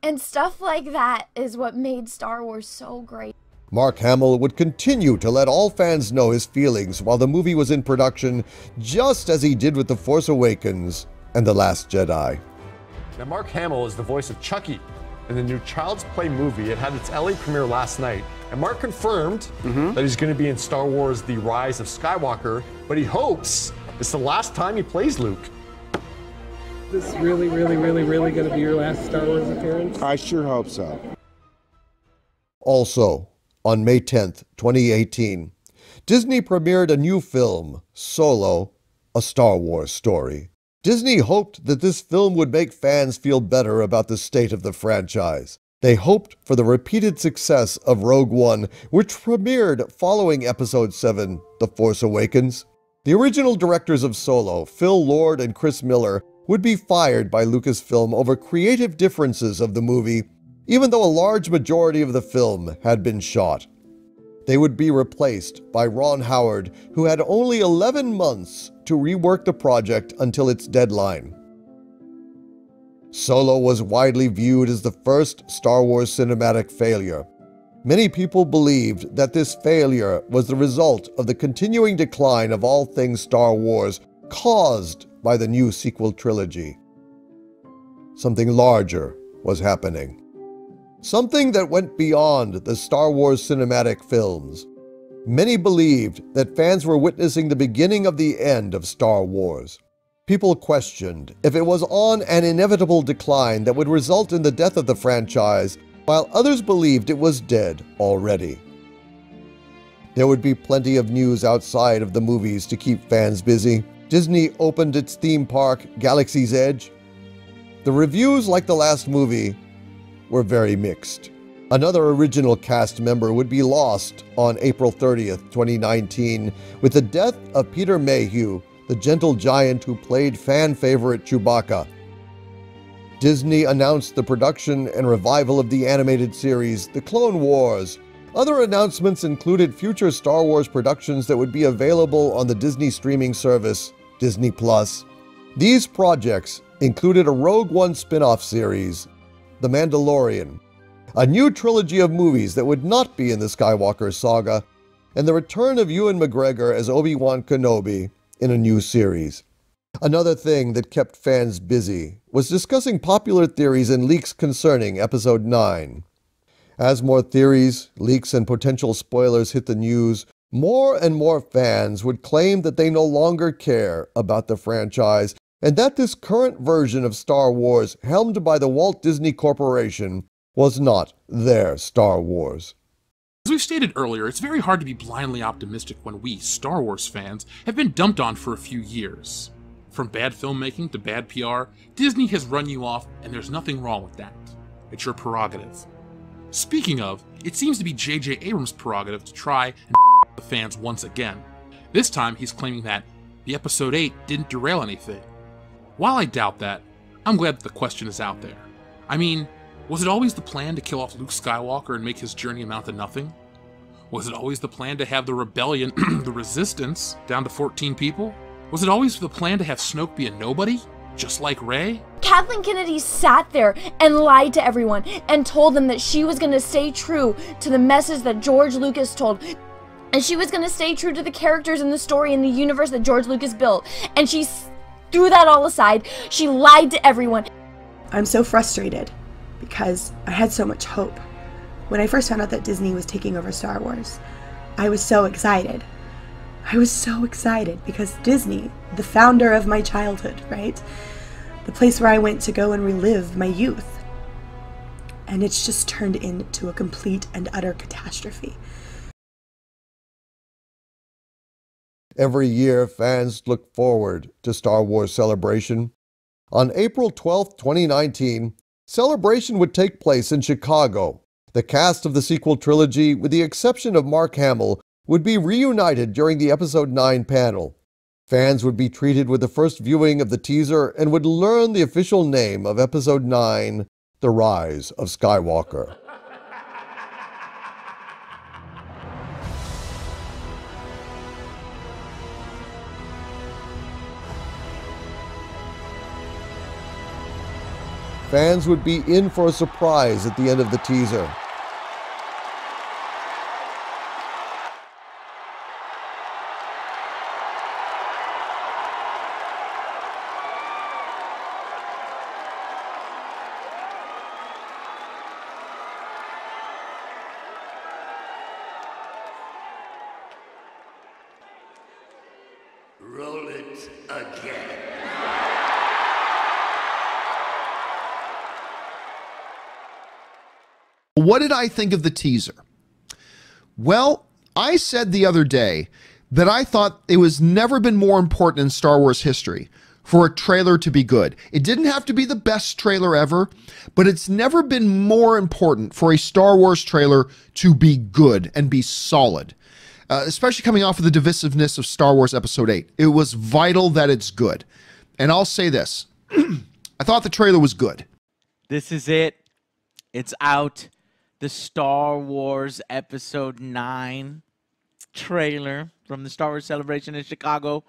And stuff like that is what made Star Wars so great. Mark Hamill would continue to let all fans know his feelings while the movie was in production, just as he did with The Force Awakens and The Last Jedi. Now, Mark Hamill is the voice of Chucky in the new Child's Play movie. It had its LA premiere last night, and Mark confirmed Mm-hmm. that he's going to be in Star Wars The Rise of Skywalker, but he hopes it's the last time he plays Luke. This really, really, really, really going to be your last Star Wars appearance? I sure hope so. Also, on May 10th, 2018, Disney premiered a new film, Solo, a Star Wars story. Disney hoped that this film would make fans feel better about the state of the franchise. They hoped for the repeated success of Rogue One, which premiered following Episode 7, The Force Awakens. The original directors of Solo, Phil Lord and Chris Miller, would be fired by Lucasfilm over creative differences of the movie, even though a large majority of the film had been shot. They would be replaced by Ron Howard, who had only 11 months to rework the project until its deadline. Solo was widely viewed as the first Star Wars cinematic failure. Many people believed that this failure was the result of the continuing decline of all things Star Wars caused by the new sequel trilogy. Something larger was happening. Something that went beyond the Star Wars cinematic films. Many believed that fans were witnessing the beginning of the end of Star Wars. People questioned if it was on an inevitable decline that would result in the death of the franchise, while others believed it was dead already. There would be plenty of news outside of the movies to keep fans busy. Disney opened its theme park, Galaxy's Edge. The reviews, like the last movie, were very mixed. Another original cast member would be lost on April 30th, 2019, with the death of Peter Mayhew, the gentle giant who played fan favorite Chewbacca. Disney announced the production and revival of the animated series, The Clone Wars. Other announcements included future Star Wars productions that would be available on the Disney streaming service, Disney Plus. These projects included a Rogue One spin off series, The Mandalorian, a new trilogy of movies that would not be in the Skywalker saga, and the return of Ewan McGregor as Obi Wan Kenobi in a new series. Another thing that kept fans busy was discussing popular theories and leaks concerning Episode 9. As more theories, leaks, and potential spoilers hit the news, more and more fans would claim that they no longer care about the franchise and that this current version of Star Wars, helmed by the Walt Disney Corporation, was not their Star Wars. As we've stated earlier, it's very hard to be blindly optimistic when we, Star Wars fans, have been dumped on for a few years. From bad filmmaking to bad PR, Disney has run you off, and there's nothing wrong with that. It's your prerogative. Speaking of, it seems to be J.J. Abrams' prerogative to try and the fans once again. This time, he's claiming that the Episode 8 didn't derail anything. While I doubt that, I'm glad that the question is out there. I mean, was it always the plan to kill off Luke Skywalker and make his journey amount to nothing? Was it always the plan to have the rebellion, the resistance, down to 14 people? Was it always the plan to have Snoke be a nobody? Just like Rey? Kathleen Kennedy sat there and lied to everyone and told them that she was going to stay true to the message that George Lucas told. And she was going to stay true to the characters in the story and the universe that George Lucas built. And she threw that all aside. She lied to everyone. I'm so frustrated because I had so much hope. When I first found out that Disney was taking over Star Wars, I was so excited. I was so excited because Disney, the founder of my childhood, right? The place where I went to go and relive my youth. And it's just turned into a complete and utter catastrophe. Every year, fans look forward to Star Wars Celebration. On April 12, 2019, Celebration would take place in Chicago. The cast of the sequel trilogy, with the exception of Mark Hamill, would be reunited during the Episode 9 panel. Fans would be treated with the first viewing of the teaser and would learn the official name of Episode 9 The Rise of Skywalker. Fans would be in for a surprise at the end of the teaser. What did I think of the teaser? Well, I said the other day that I thought it was never been more important in Star Wars history for a trailer to be good. It didn't have to be the best trailer ever, but it's never been more important for a Star Wars trailer to be good and be solid. Uh, especially coming off of the divisiveness of Star Wars Episode 8. It was vital that it's good. And I'll say this I thought the trailer was good. This is it. It's out. The Star Wars Episode 9 trailer from the Star Wars Celebration in Chicago.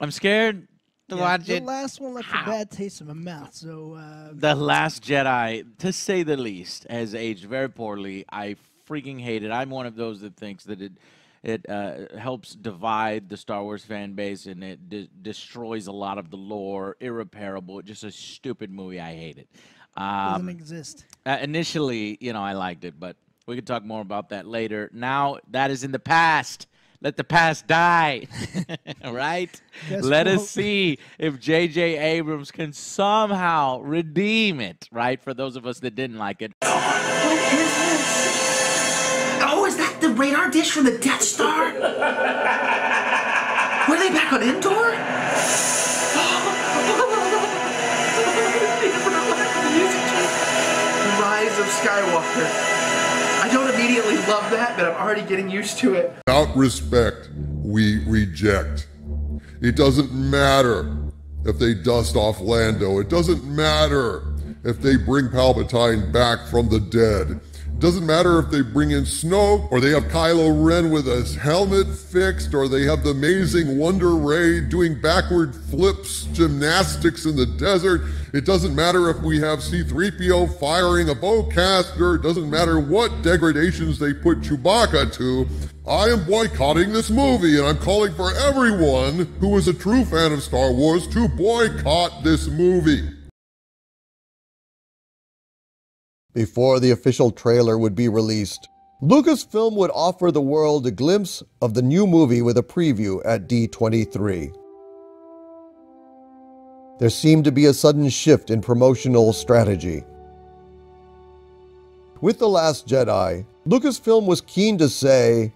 I'm scared to Yeah, watch the it. last one left a bad taste in my mouth. So uh, The Last Jedi, to say the least, has aged very poorly. I freaking hate it. I'm one of those that thinks that it it uh, helps divide the Star Wars fan base and it de- destroys a lot of the lore. Irreparable. Just a stupid movie. I hate it. Doesn't Um, exist. uh, initially, you know, I liked it, but we could talk more about that later. Now that is in the past. Let the past die. right? Guess Let what? us see if J.J. Abrams can somehow redeem it, right? For those of us that didn't like it. What is this? Oh, is that the radar dish from the Death Star? Were they back on Endor? Skywalker. I don't immediately love that, but I'm already getting used to it. Without respect, we reject. It doesn't matter if they dust off Lando. It doesn't matter if they bring Palpatine back from the dead. Doesn't matter if they bring in Snoke or they have Kylo Ren with his helmet fixed or they have the amazing Wonder Rey doing backward flips, gymnastics in the desert. It doesn't matter if we have C3PO firing a bowcaster. It doesn't matter what degradations they put Chewbacca to. I am boycotting this movie and I'm calling for everyone who is a true fan of Star Wars to boycott this movie. Before the official trailer would be released, Lucasfilm would offer the world a glimpse of the new movie with a preview at D23. There seemed to be a sudden shift in promotional strategy. With The Last Jedi, Lucasfilm was keen to say,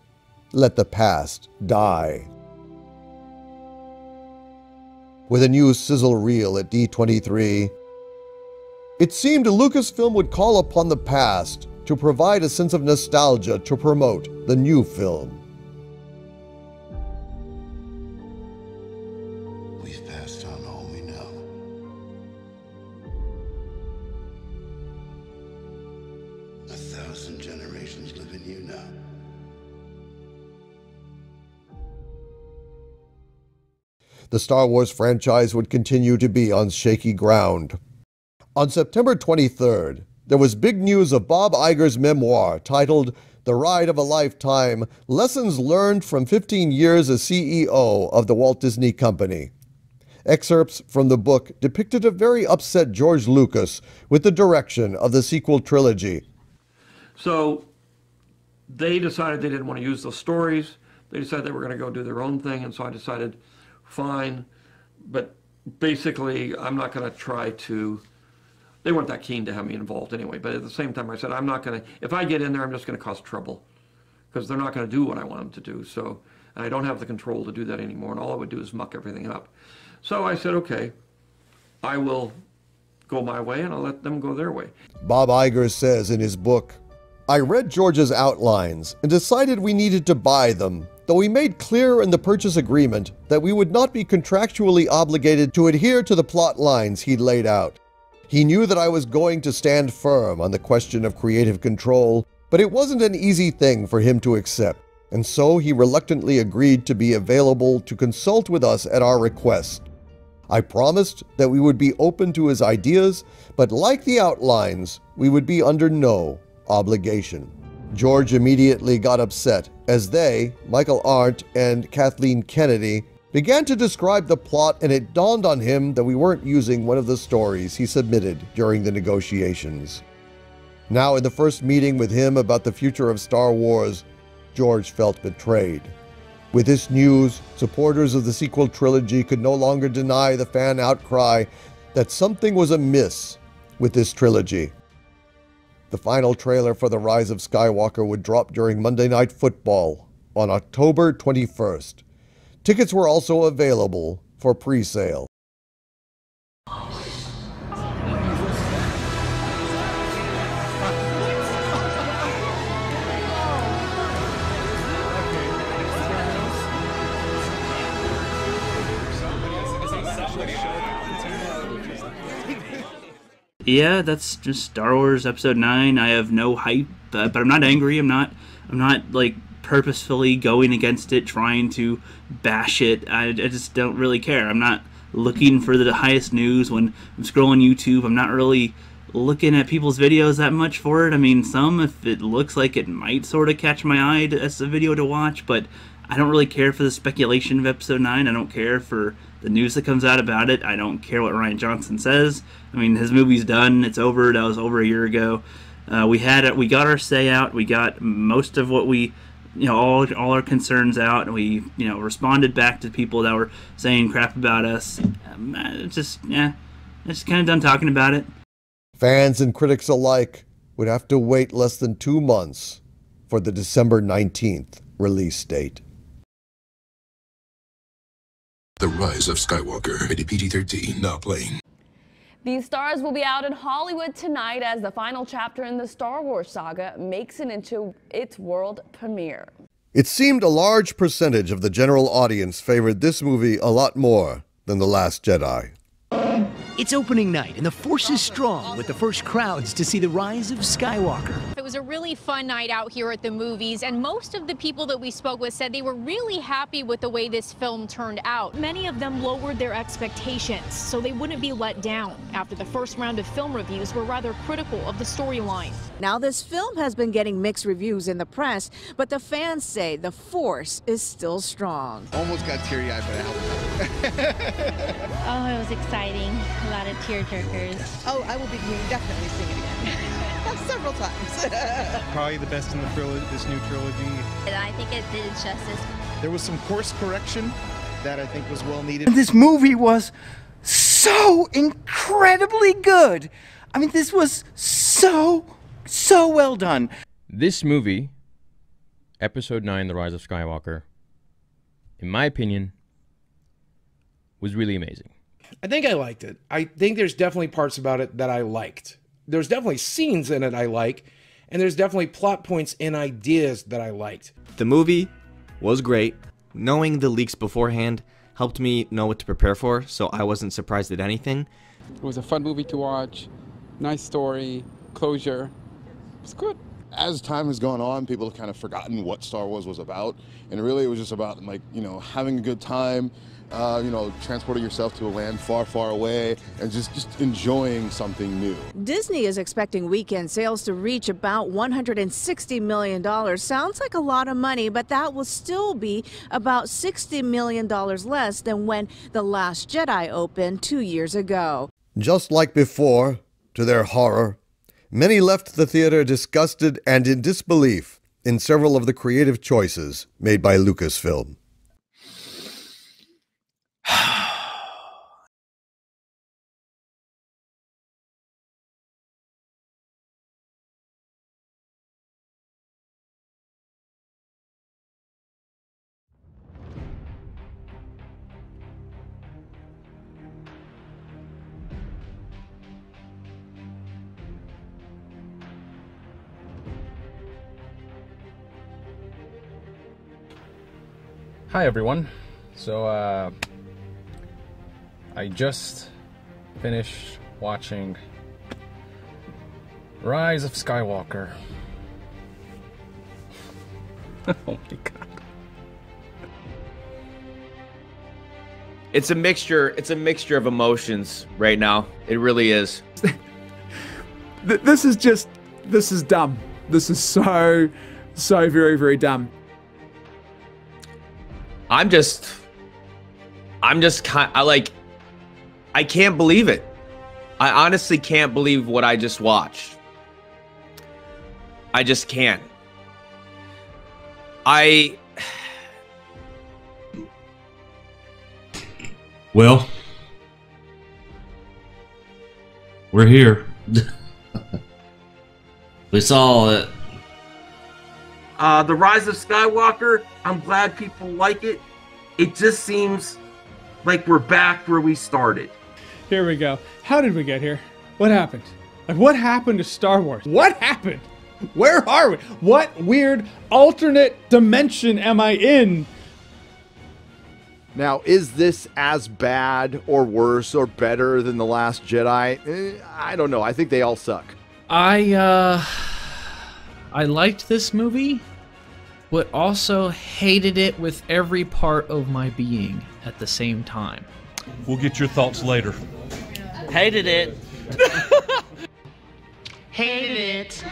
let the past die. With a new sizzle reel at D23, it seemed Lucasfilm would call upon the past to provide a sense of nostalgia to promote the new film. We've passed on all we know. A thousand generations live in you now. The Star Wars franchise would continue to be on shaky ground. On September 23rd, there was big news of Bob Iger's memoir titled The Ride of a Lifetime Lessons Learned from 15 Years as CEO of the Walt Disney Company. Excerpts from the book depicted a very upset George Lucas with the direction of the sequel trilogy. So they decided they didn't want to use those stories. They decided they were going to go do their own thing, and so I decided, fine. But basically, I'm not going to try to. They weren't that keen to have me involved anyway. But at the same time, I said, I'm not going to. If I get in there, I'm just going to cause trouble because they're not going to do what I want them to do. So and I don't have the control to do that anymore, and all I would do is muck everything up. So I said, okay, I will go my way, and I'll let them go their way. Bob Iger says in his book, I read George's outlines and decided we needed to buy them, though we made clear in the purchase agreement that we would not be contractually obligated to adhere to the plot lines he'd laid out. He knew that I was going to stand firm on the question of creative control, but it wasn't an easy thing for him to accept, and so he reluctantly agreed to be available to consult with us at our request. I promised that we would be open to his ideas, but like the outlines, we would be under no obligation. George immediately got upset as they, Michael Arndt and Kathleen Kennedy, began to describe the plot, and it dawned on him that we weren't using one of the stories he submitted during the negotiations. Now, in the first meeting with him about the future of Star Wars, George felt betrayed. With this news, supporters of the sequel trilogy could no longer deny the fan outcry that something was amiss with this trilogy. The final trailer for The Rise of Skywalker would drop during Monday Night Football on October 21st. Tickets were also available for pre sale. Yeah, that's just Star Wars Episode Nine. I have no hype, uh, but I'm not angry. I'm not. I'm not like purposefully going against it, trying to bash it. I, I just don't really care. I'm not looking for the highest news when I'm scrolling YouTube. I'm not really looking at people's videos that much for it. I mean, some if it looks like it might sort of catch my eye as a video to watch, but I don't really care for the speculation of episode 9. I don't care for the news that comes out about it. I don't care what Rian Johnson says. I mean, his movie's done. It's over. That was over a year ago. Uh, we had it. We got our say out. We got most of what we, you know, all all our concerns out. And we, you know, responded back to people that were saying crap about us. Um, it's just, yeah, I'm just kind of done talking about it. Fans and critics alike would have to wait less than two months for the December 19th release date. The Rise of Skywalker, rated PG-13, now playing. These stars will be out in Hollywood tonight as the final chapter in the Star Wars saga makes it into its world premiere. It seemed a large percentage of the general audience favored this movie a lot more than The Last Jedi. It's opening night, and the force is strong with the first crowds to see the rise of Skywalker. It was a really fun night out here at the movies, and most of the people that we spoke with said they were really happy with the way this film turned out. Many of them lowered their expectations so they wouldn't be let down after the first round of film reviews were rather critical of the storyline. Now, this film has been getting mixed reviews in the press, but the fans say the force is still strong. Almost got teary eyed, but I helped. oh, it was exciting. A lot of tear jerkers. Oh, I will be definitely singing it again. Several times. Probably the best in the trilogy, this new trilogy. And I think it did justice. There was some course correction that I think was well needed. This movie was so incredibly good. I mean, this was so So well done. This movie, Episode 9 The Rise of Skywalker, in my opinion, was really amazing. I think I liked it. I think there's definitely parts about it that I liked. There's definitely scenes in it I like, and there's definitely plot points and ideas that I liked. The movie was great. Knowing the leaks beforehand helped me know what to prepare for, so I wasn't surprised at anything. It was a fun movie to watch, nice story, closure. It's good. As time has gone on, people have kind of forgotten what Star Wars was about, and really it was just about like you know having a good time, uh, you know, transporting yourself to a land far, far away, and just just enjoying something new. Disney is expecting weekend sales to reach about $160 million. Sounds like a lot of money, but that will still be about $60 million less than when The Last Jedi opened two years ago. Just like before, to their horror, many left the theater disgusted and in disbelief in several of the creative choices made by Lucasfilm. Hi everyone. So uh, I just finished watching Rise of Skywalker. oh my god. It's a mixture. It's a mixture of emotions right now. It really is. This is just this is dumb. This is so so very very dumb. I'm just, I'm just kind. I like, I can't believe it. I honestly can't believe what I just watched. I just can't. I. Well, we're here. we saw it. Uh, the Rise of Skywalker, I'm glad people like it. It just seems like we're back where we started. Here we go. How did we get here? What happened? Like, what happened to Star Wars? What happened? Where are we? What weird alternate dimension am I in? Now, is this as bad or worse or better than The Last Jedi? Eh, I don't know. I think they all suck. I uh I liked this movie, but also hated it with every part of my being at the same time. We'll get your thoughts later. Hated it. hated it.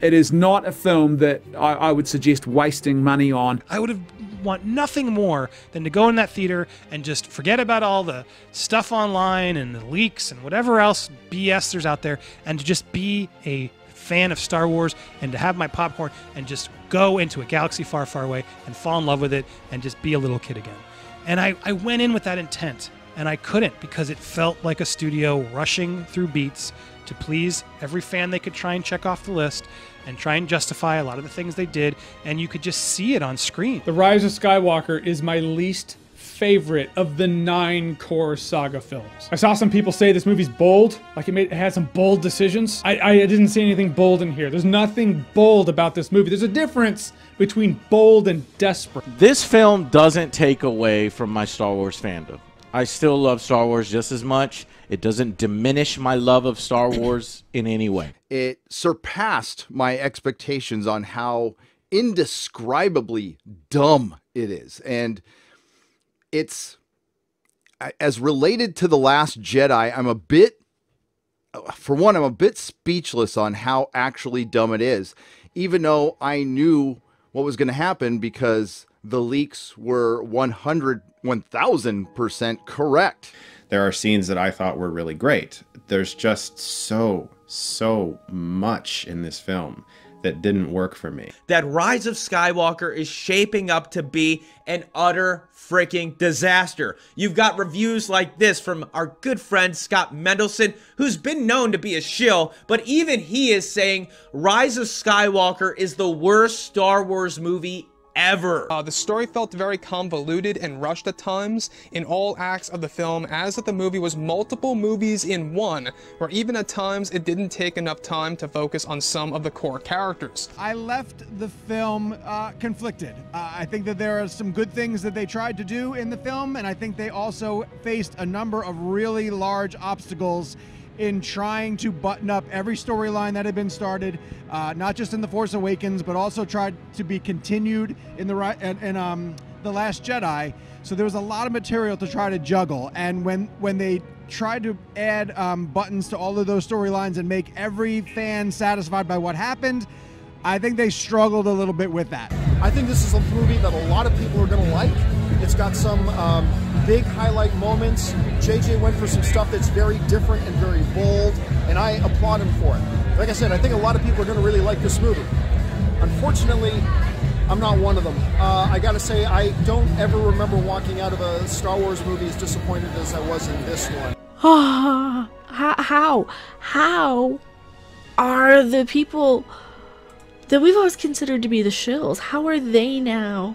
It is not a film that I, I would suggest wasting money on. I would have want nothing more than to go in that theater and just forget about all the stuff online and the leaks and whatever else BS there's out there and to just be a fan of Star Wars and to have my popcorn and just go into a galaxy far, far away and fall in love with it and just be a little kid again. And I, I went in with that intent and I couldn't because it felt like a studio rushing through beats to please every fan they could try and check off the list and try and justify a lot of the things they did, and you could just see it on screen. The Rise of Skywalker is my least favorite of the nine core saga films. I saw some people say this movie's bold, like it, made, it had some bold decisions. I, I didn't see anything bold in here. There's nothing bold about this movie. There's a difference between bold and desperate. This film doesn't take away from my Star Wars fandom. I still love Star Wars just as much. It doesn't diminish my love of Star Wars in any way. It surpassed my expectations on how indescribably dumb it is. And it's as related to The Last Jedi, I'm a bit, for one, I'm a bit speechless on how actually dumb it is, even though I knew what was going to happen because the leaks were 100 1000% correct. There are scenes that I thought were really great. There's just so, so much in this film that didn't work for me. that Rise of Skywalker is shaping up to be an utter freaking disaster. You've got reviews like this from our good friend Scott Mendelson, who's been known to be a shill, but even he is saying Rise of Skywalker is the worst Star Wars movie ever. Uh, the story felt very convoluted and rushed at times in all acts of the film, as if the movie was multiple movies in one, where even at times it didn't take enough time to focus on some of the core characters. I left the film uh, conflicted. Uh, I think that there are some good things that they tried to do in the film, and I think they also faced a number of really large obstacles in trying to button up every storyline that had been started, uh, not just in The Force Awakens, but also tried to be continued in the right in, in um, the Last Jedi. So there was a lot of material to try to juggle, and when when they tried to add um, buttons to all of those storylines and make every fan satisfied by what happened, I think they struggled a little bit with that. I think this is a movie that a lot of people are going to like. It's got some um, big highlight moments. JJ went for some stuff that's very different and very bold, and I applaud him for it. Like I said, I think a lot of people are going to really like this movie. Unfortunately, I'm not one of them. Uh, I got to say, I don't ever remember walking out of a Star Wars movie as disappointed as I was in this one. how how how are the people that we've always considered to be the shills how are they now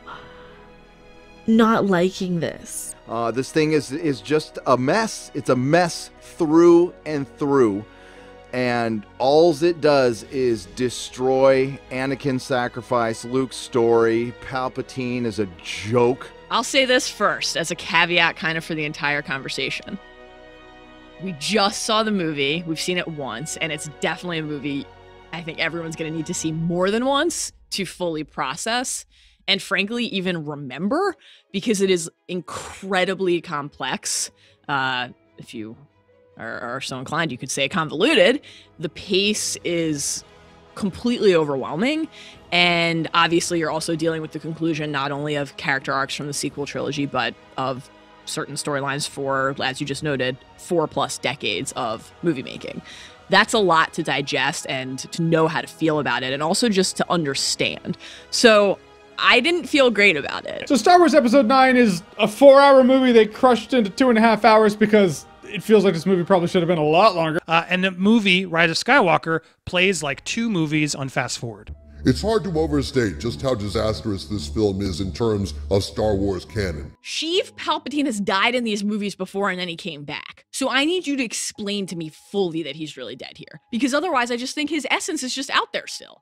not liking this Uh, this thing is is just a mess. It's a mess through and through, and alls it does is destroy Anakin's sacrifice, Luke's story. Palpatine is a joke. I'll say this first as a caveat kind of for the entire conversation. We just saw the movie, we've seen it once, and it's definitely a movie I think everyone's going to need to see more than once to fully process and frankly even remember because it is incredibly complex. Uh, if you are, are so inclined, you could say convoluted. The pace is completely overwhelming. And obviously, you're also dealing with the conclusion not only of character arcs from the sequel trilogy, but of certain storylines for, as you just noted, four plus decades of movie making. That's a lot to digest and to know how to feel about it, and also just to understand. So, I didn't feel great about it. So Star Wars Episode 9 is a four-hour movie they crushed into two and a half hours because it feels like this movie probably should have been a lot longer. Uh, and the movie Rise of Skywalker plays like two movies on fast forward. It's hard to overstate just how disastrous this film is in terms of Star Wars canon. Sheev Palpatine has died in these movies before and then he came back. So I need you to explain to me fully that he's really dead here. Because otherwise, I just think his essence is just out there still.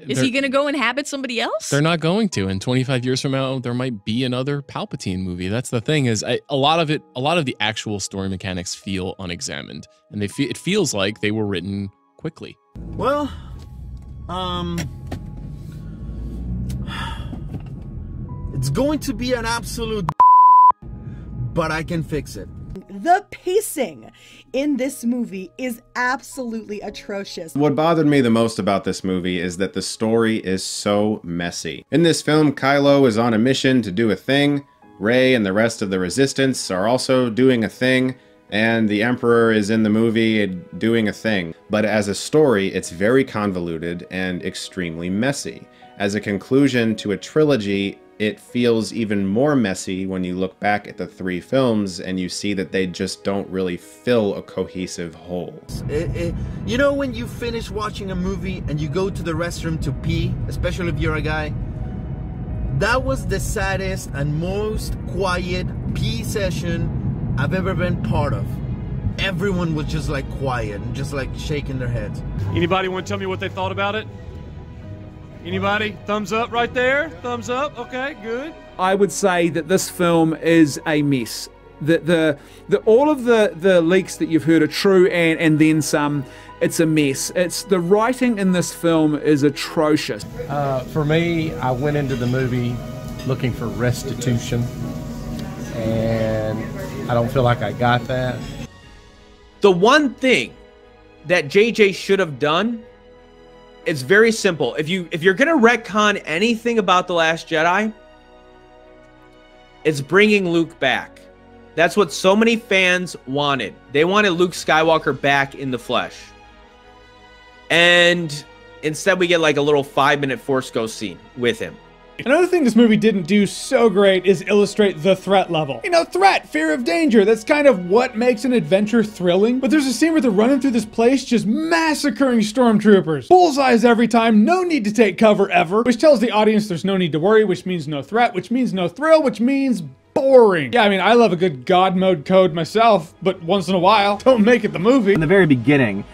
Is he going to go inhabit somebody else? They're not going to. And 25 years from now, there might be another Palpatine movie. That's the thing is, I, a lot of it, a lot of the actual story mechanics feel unexamined, and they feel it feels like they were written quickly. Well, um, it's going to be an absolute, but I can fix it. The pacing in this movie is absolutely atrocious. What bothered me the most about this movie is that the story is so messy. In this film, Kylo is on a mission to do a thing, Rey and the rest of the Resistance are also doing a thing, and the Emperor is in the movie doing a thing. But as a story, it's very convoluted and extremely messy. As a conclusion to a trilogy, it feels even more messy when you look back at the three films and you see that they just don't really fill a cohesive whole. Eh, eh, you know when you finish watching a movie and you go to the restroom to pee, especially if you're a guy? That was the saddest and most quiet pee session I've ever been part of. Everyone was just like quiet and just like shaking their heads. Anybody want to tell me what they thought about it? Anybody? Thumbs up right there. Thumbs up. Okay, good. I would say that this film is a mess. The, the, the, all of the, the leaks that you've heard are true and, and then some. It's a mess. It's the writing in this film is atrocious. Uh, for me, I went into the movie looking for restitution, and I don't feel like I got that. The one thing that JJ should have done it's very simple. If you if you're gonna retcon anything about the Last Jedi, it's bringing Luke back. That's what so many fans wanted. They wanted Luke Skywalker back in the flesh. And Instead, we get like a little five minute Force Ghost scene with him. Another thing this movie didn't do so great is illustrate the threat level. You know, threat, fear of danger, that's kind of what makes an adventure thrilling. But there's a scene where they're running through this place just massacring stormtroopers. Bullseyes every time, no need to take cover ever, which tells the audience there's no need to worry, which means no threat, which means no thrill, which means boring. Yeah, I mean, I love a good God mode code myself, but once in a while, don't make it the movie. In the very beginning,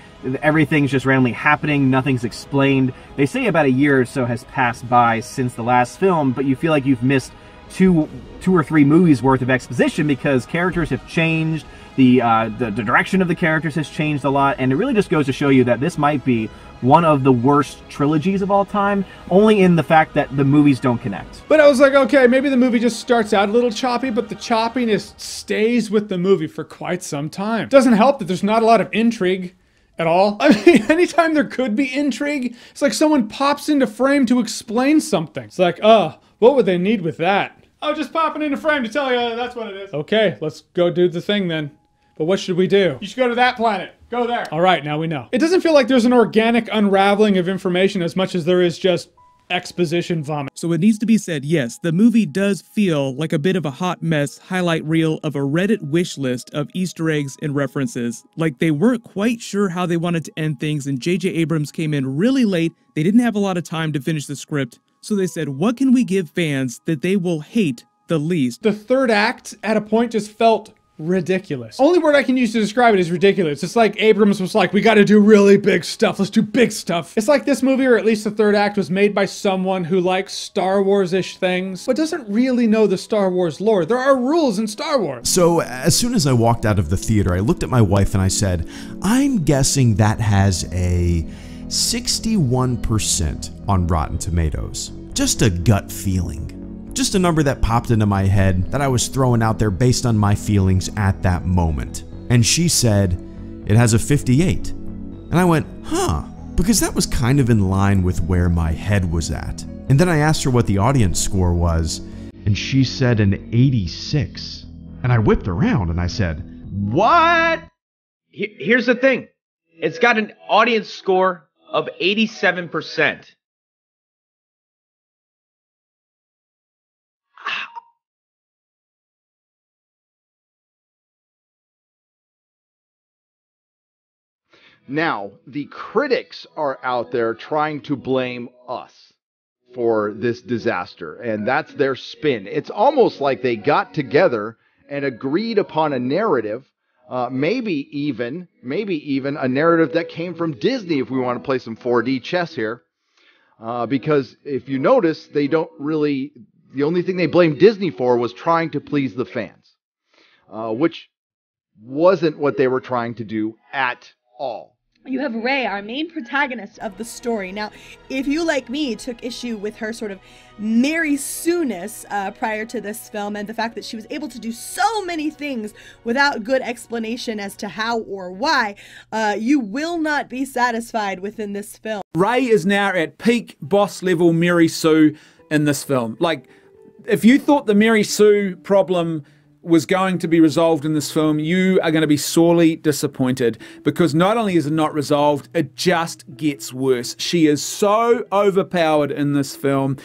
everything's just randomly happening, nothing's explained. They say about a year or so has passed by since the last film, but you feel like you've missed two two or three movies worth of exposition because characters have changed, the, uh, the the direction of the characters has changed a lot, and it really just goes to show you that this might be one of the worst trilogies of all time, only in the fact that the movies don't connect. But I was like, okay, maybe the movie just starts out a little choppy, but the choppiness stays with the movie for quite some time. Doesn't help that there's not a lot of intrigue at all. I mean, anytime there could be intrigue, it's like someone pops into frame to explain something. It's like, oh, what would they need with that? Oh, just popping into frame to tell you that's what it is. Okay, let's go do the thing then. But what should we do? You should go to that planet. Go there. All right, now we know. It doesn't feel like there's an organic unraveling of information as much as there is just exposition vomit. So it needs to be said, yes, the movie does feel like a bit of a hot mess highlight reel of a Reddit wish list of Easter eggs and references. Like they weren't quite sure how they wanted to end things, and J.J. Abrams came in really late. They didn't have a lot of time to finish the script, so they said, what can we give fans that they will hate the least? The third act at a point just felt ridiculous. Only word I can use to describe it is ridiculous. It's like Abrams was like, we got to do really big stuff. Let's do big stuff. It's like this movie, or at least the third act, was made by someone who likes Star Wars-ish things, but doesn't really know the Star Wars lore. There are rules in Star Wars. So as soon as I walked out of the theater, I looked at my wife and I said, I'm guessing that has a 61% on Rotten Tomatoes. Just a gut feeling. Just a number that popped into my head that I was throwing out there based on my feelings at that moment. And she said, it has a 58. And I went, huh, because that was kind of in line with where my head was at. And then I asked her what the audience score was, and she said an 86. And I whipped around and I said, What? Here's the thing it's got an audience score of 87%. Now, the critics are out there trying to blame us for this disaster, and that's their spin. It's almost like they got together and agreed upon a narrative, uh, maybe even, maybe even a narrative that came from Disney, if we want to play some 4D chess here. Uh, because if you notice, they don't really, the only thing they blamed Disney for was trying to please the fans, uh, which wasn't what they were trying to do at all you have Rey, our main protagonist of the story. Now, if you, like me, took issue with her sort of Mary Sue-ness uh, prior to this film and the fact that she was able to do so many things without good explanation as to how or why, uh, you will not be satisfied within this film. Rey is now at peak boss level Mary Sue in this film. Like, if you thought the Mary Sue problem was going to be resolved in this film, you are going to be sorely disappointed because not only is it not resolved, it just gets worse. She is so overpowered in this film.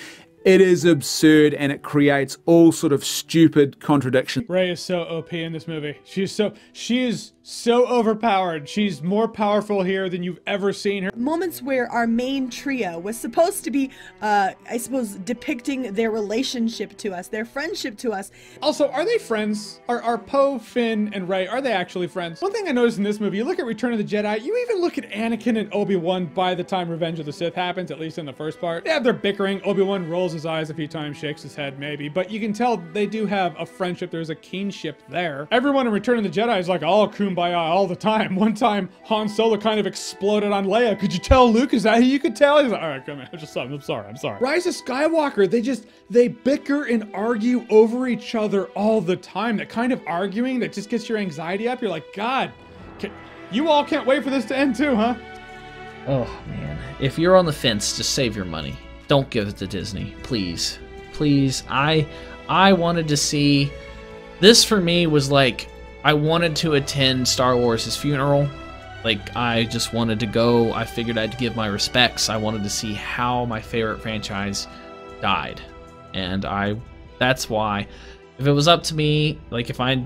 It is absurd and it creates all sort of stupid contradictions. Rey is so OP in this movie. She's so she is so overpowered. She's more powerful here than you've ever seen her. Moments where our main trio was supposed to be, uh, I suppose, depicting their relationship to us, their friendship to us. Also, are they friends? Are, are Poe, Finn, and Rey, are they actually friends? One thing I noticed in this movie, you look at Return of the Jedi, you even look at Anakin and Obi-Wan by the time Revenge of the Sith happens, at least in the first part. They have their bickering. Obi-Wan rolls his eyes a few times, shakes his head maybe, but you can tell they do have a friendship. There's a kinship there. Everyone in Return of the Jedi is like, all oh, kumbaya all the time. One time, Han Solo kind of exploded on Leia. Could you tell Luke? Is that who you could tell? He's like, all right, come here. I'm just I'm sorry. I'm sorry. Rise of Skywalker, they just, they bicker and argue over each other all the time. That kind of arguing that just gets your anxiety up. You're like, God, can, you all can't wait for this to end too, huh? Oh, man. If you're on the fence, just save your money. Don't give it to Disney, please. Please. I I wanted to see this for me was like I wanted to attend Star Wars' funeral Like, I just wanted to go. I figured I'd give my respects. I wanted to see how my favorite franchise died. And I, that's why, if it was up to me, like, if I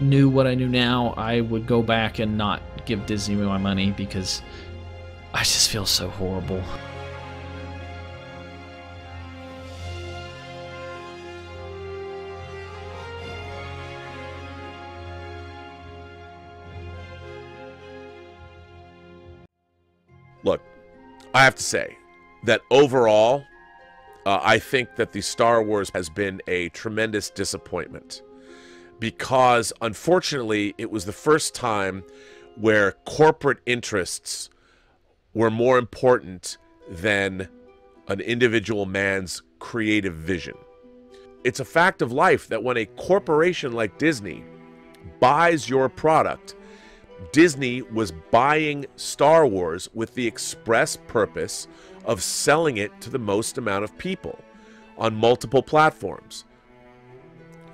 knew what I knew now, I would go back and not give Disney my money because I just feel so horrible. I have to say that overall, uh, I think that the Star Wars has been a tremendous disappointment because unfortunately, it was the first time where corporate interests were more important than an individual man's creative vision. It's a fact of life that when a corporation like Disney buys your product, Disney was buying Star Wars with the express purpose of selling it to the most amount of people on multiple platforms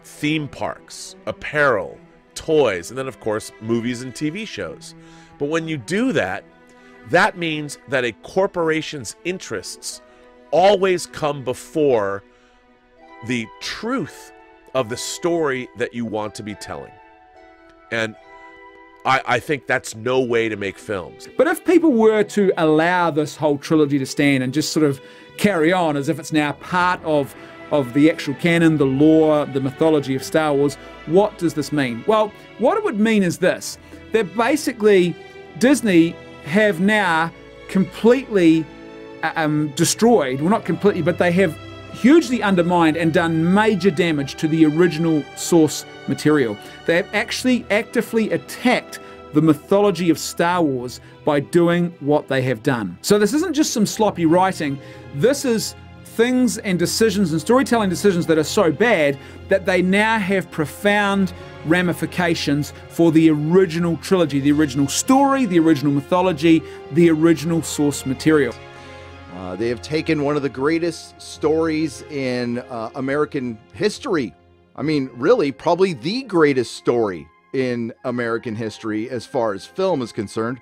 theme parks, apparel, toys, and then, of course, movies and TV shows. But when you do that, that means that a corporation's interests always come before the truth of the story that you want to be telling. And I, I, think that's no way to make films. But if people were to allow this whole trilogy to stand and just sort of carry on as if it's now part of of the actual canon, the lore, the mythology of Star Wars, what does this mean? Well, what it would mean is this that basically Disney have now completely um, destroyed, well, not completely, but they have hugely undermined and done major damage to the original source material. They have actually actively attacked the mythology of Star Wars by doing what they have done. So this isn't just some sloppy writing, this is things and decisions and storytelling decisions that are so bad that they now have profound ramifications for the original trilogy, the original story, the original mythology, the original source material. Uh, they have taken one of the greatest stories in uh, American history. I mean, really, probably the greatest story in American history as far as film is concerned,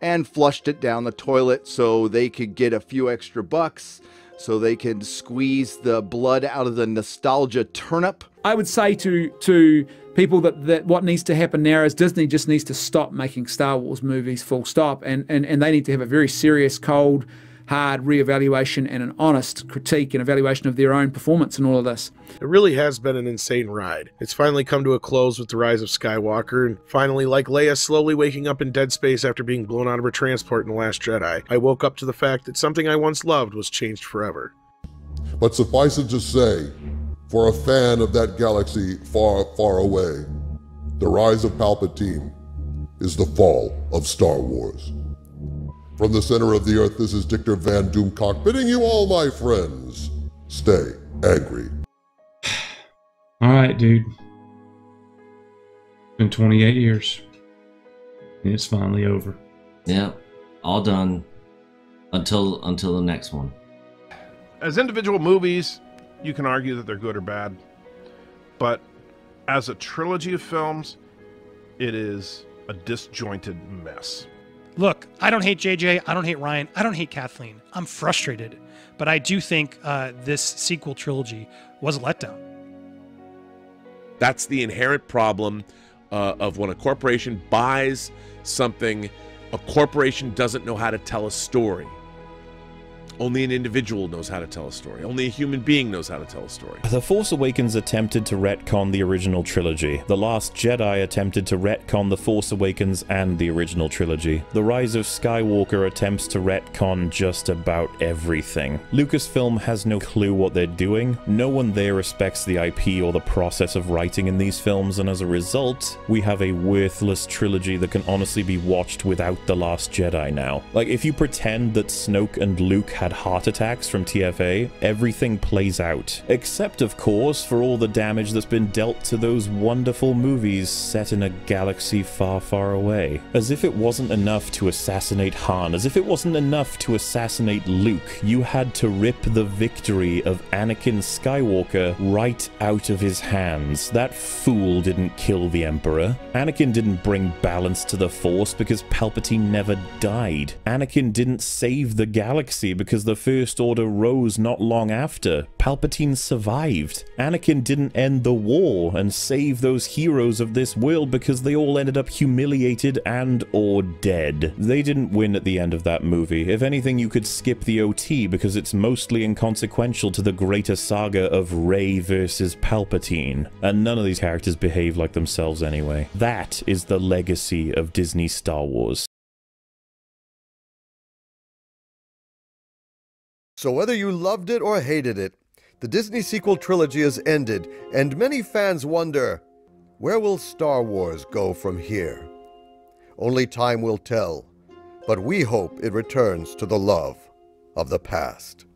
and flushed it down the toilet so they could get a few extra bucks so they can squeeze the blood out of the nostalgia turnip. I would say to to people that, that what needs to happen now is Disney just needs to stop making Star Wars movies full stop and, and, and they need to have a very serious, cold, hard reevaluation and an honest critique and evaluation of their own performance in all of this. It really has been an insane ride. It's finally come to a close with the rise of Skywalker, and finally, like Leia slowly waking up in dead space after being blown out of her transport in The Last Jedi, I woke up to the fact that something I once loved was changed forever. But suffice it to say, for a fan of that galaxy far, far away, the rise of Palpatine is the fall of Star Wars. From the center of the earth, this is Dictor Van Doomcock bidding you all, my friends, stay angry. all right, dude. It's been 28 years. And it's finally over. Yeah, all done until until the next one. As individual movies, you can argue that they're good or bad. But as a trilogy of films, it is a disjointed mess. Look, I don't hate JJ. I don't hate Rian. I don't hate Kathleen. I'm frustrated. But I do think uh, this sequel trilogy was a letdown. That's the inherent problem uh, of when a corporation buys something, a corporation doesn't know how to tell a story. Only an individual knows how to tell a story. Only a human being knows how to tell a story. The Force Awakens attempted to retcon the original trilogy. The Last Jedi attempted to retcon The Force Awakens and the original trilogy. The Rise of Skywalker attempts to retcon just about everything. Lucasfilm has no clue what they're doing. No one there respects the IP or the process of writing in these films, and as a result, we have a worthless trilogy that can honestly be watched without The Last Jedi now. Like, if you pretend that Snoke and Luke had heart attacks from TFA, everything plays out. Except, of course, for all the damage that's been dealt to those wonderful movies set in a galaxy far, far away. As if it wasn't enough to assassinate Han, as if it wasn't enough to assassinate Luke, you had to rip the victory of Anakin Skywalker right out of his hands. That fool didn't kill the Emperor. Anakin didn't bring balance to the Force because Palpatine never died. Anakin didn't save the galaxy because the First Order rose not long after. Palpatine survived. Anakin didn't end the war and save those heroes of this world because they all ended up humiliated and or dead. They didn't win at the end of that movie. If anything, you could skip the OT because it's mostly inconsequential to the greater saga of Rey versus Palpatine. And none of these characters behave like themselves anyway. That is the legacy of Disney Star Wars. So whether you loved it or hated it, the Disney sequel trilogy has ended, and many fans wonder, where will Star Wars go from here? Only time will tell, but we hope it returns to the love of the past.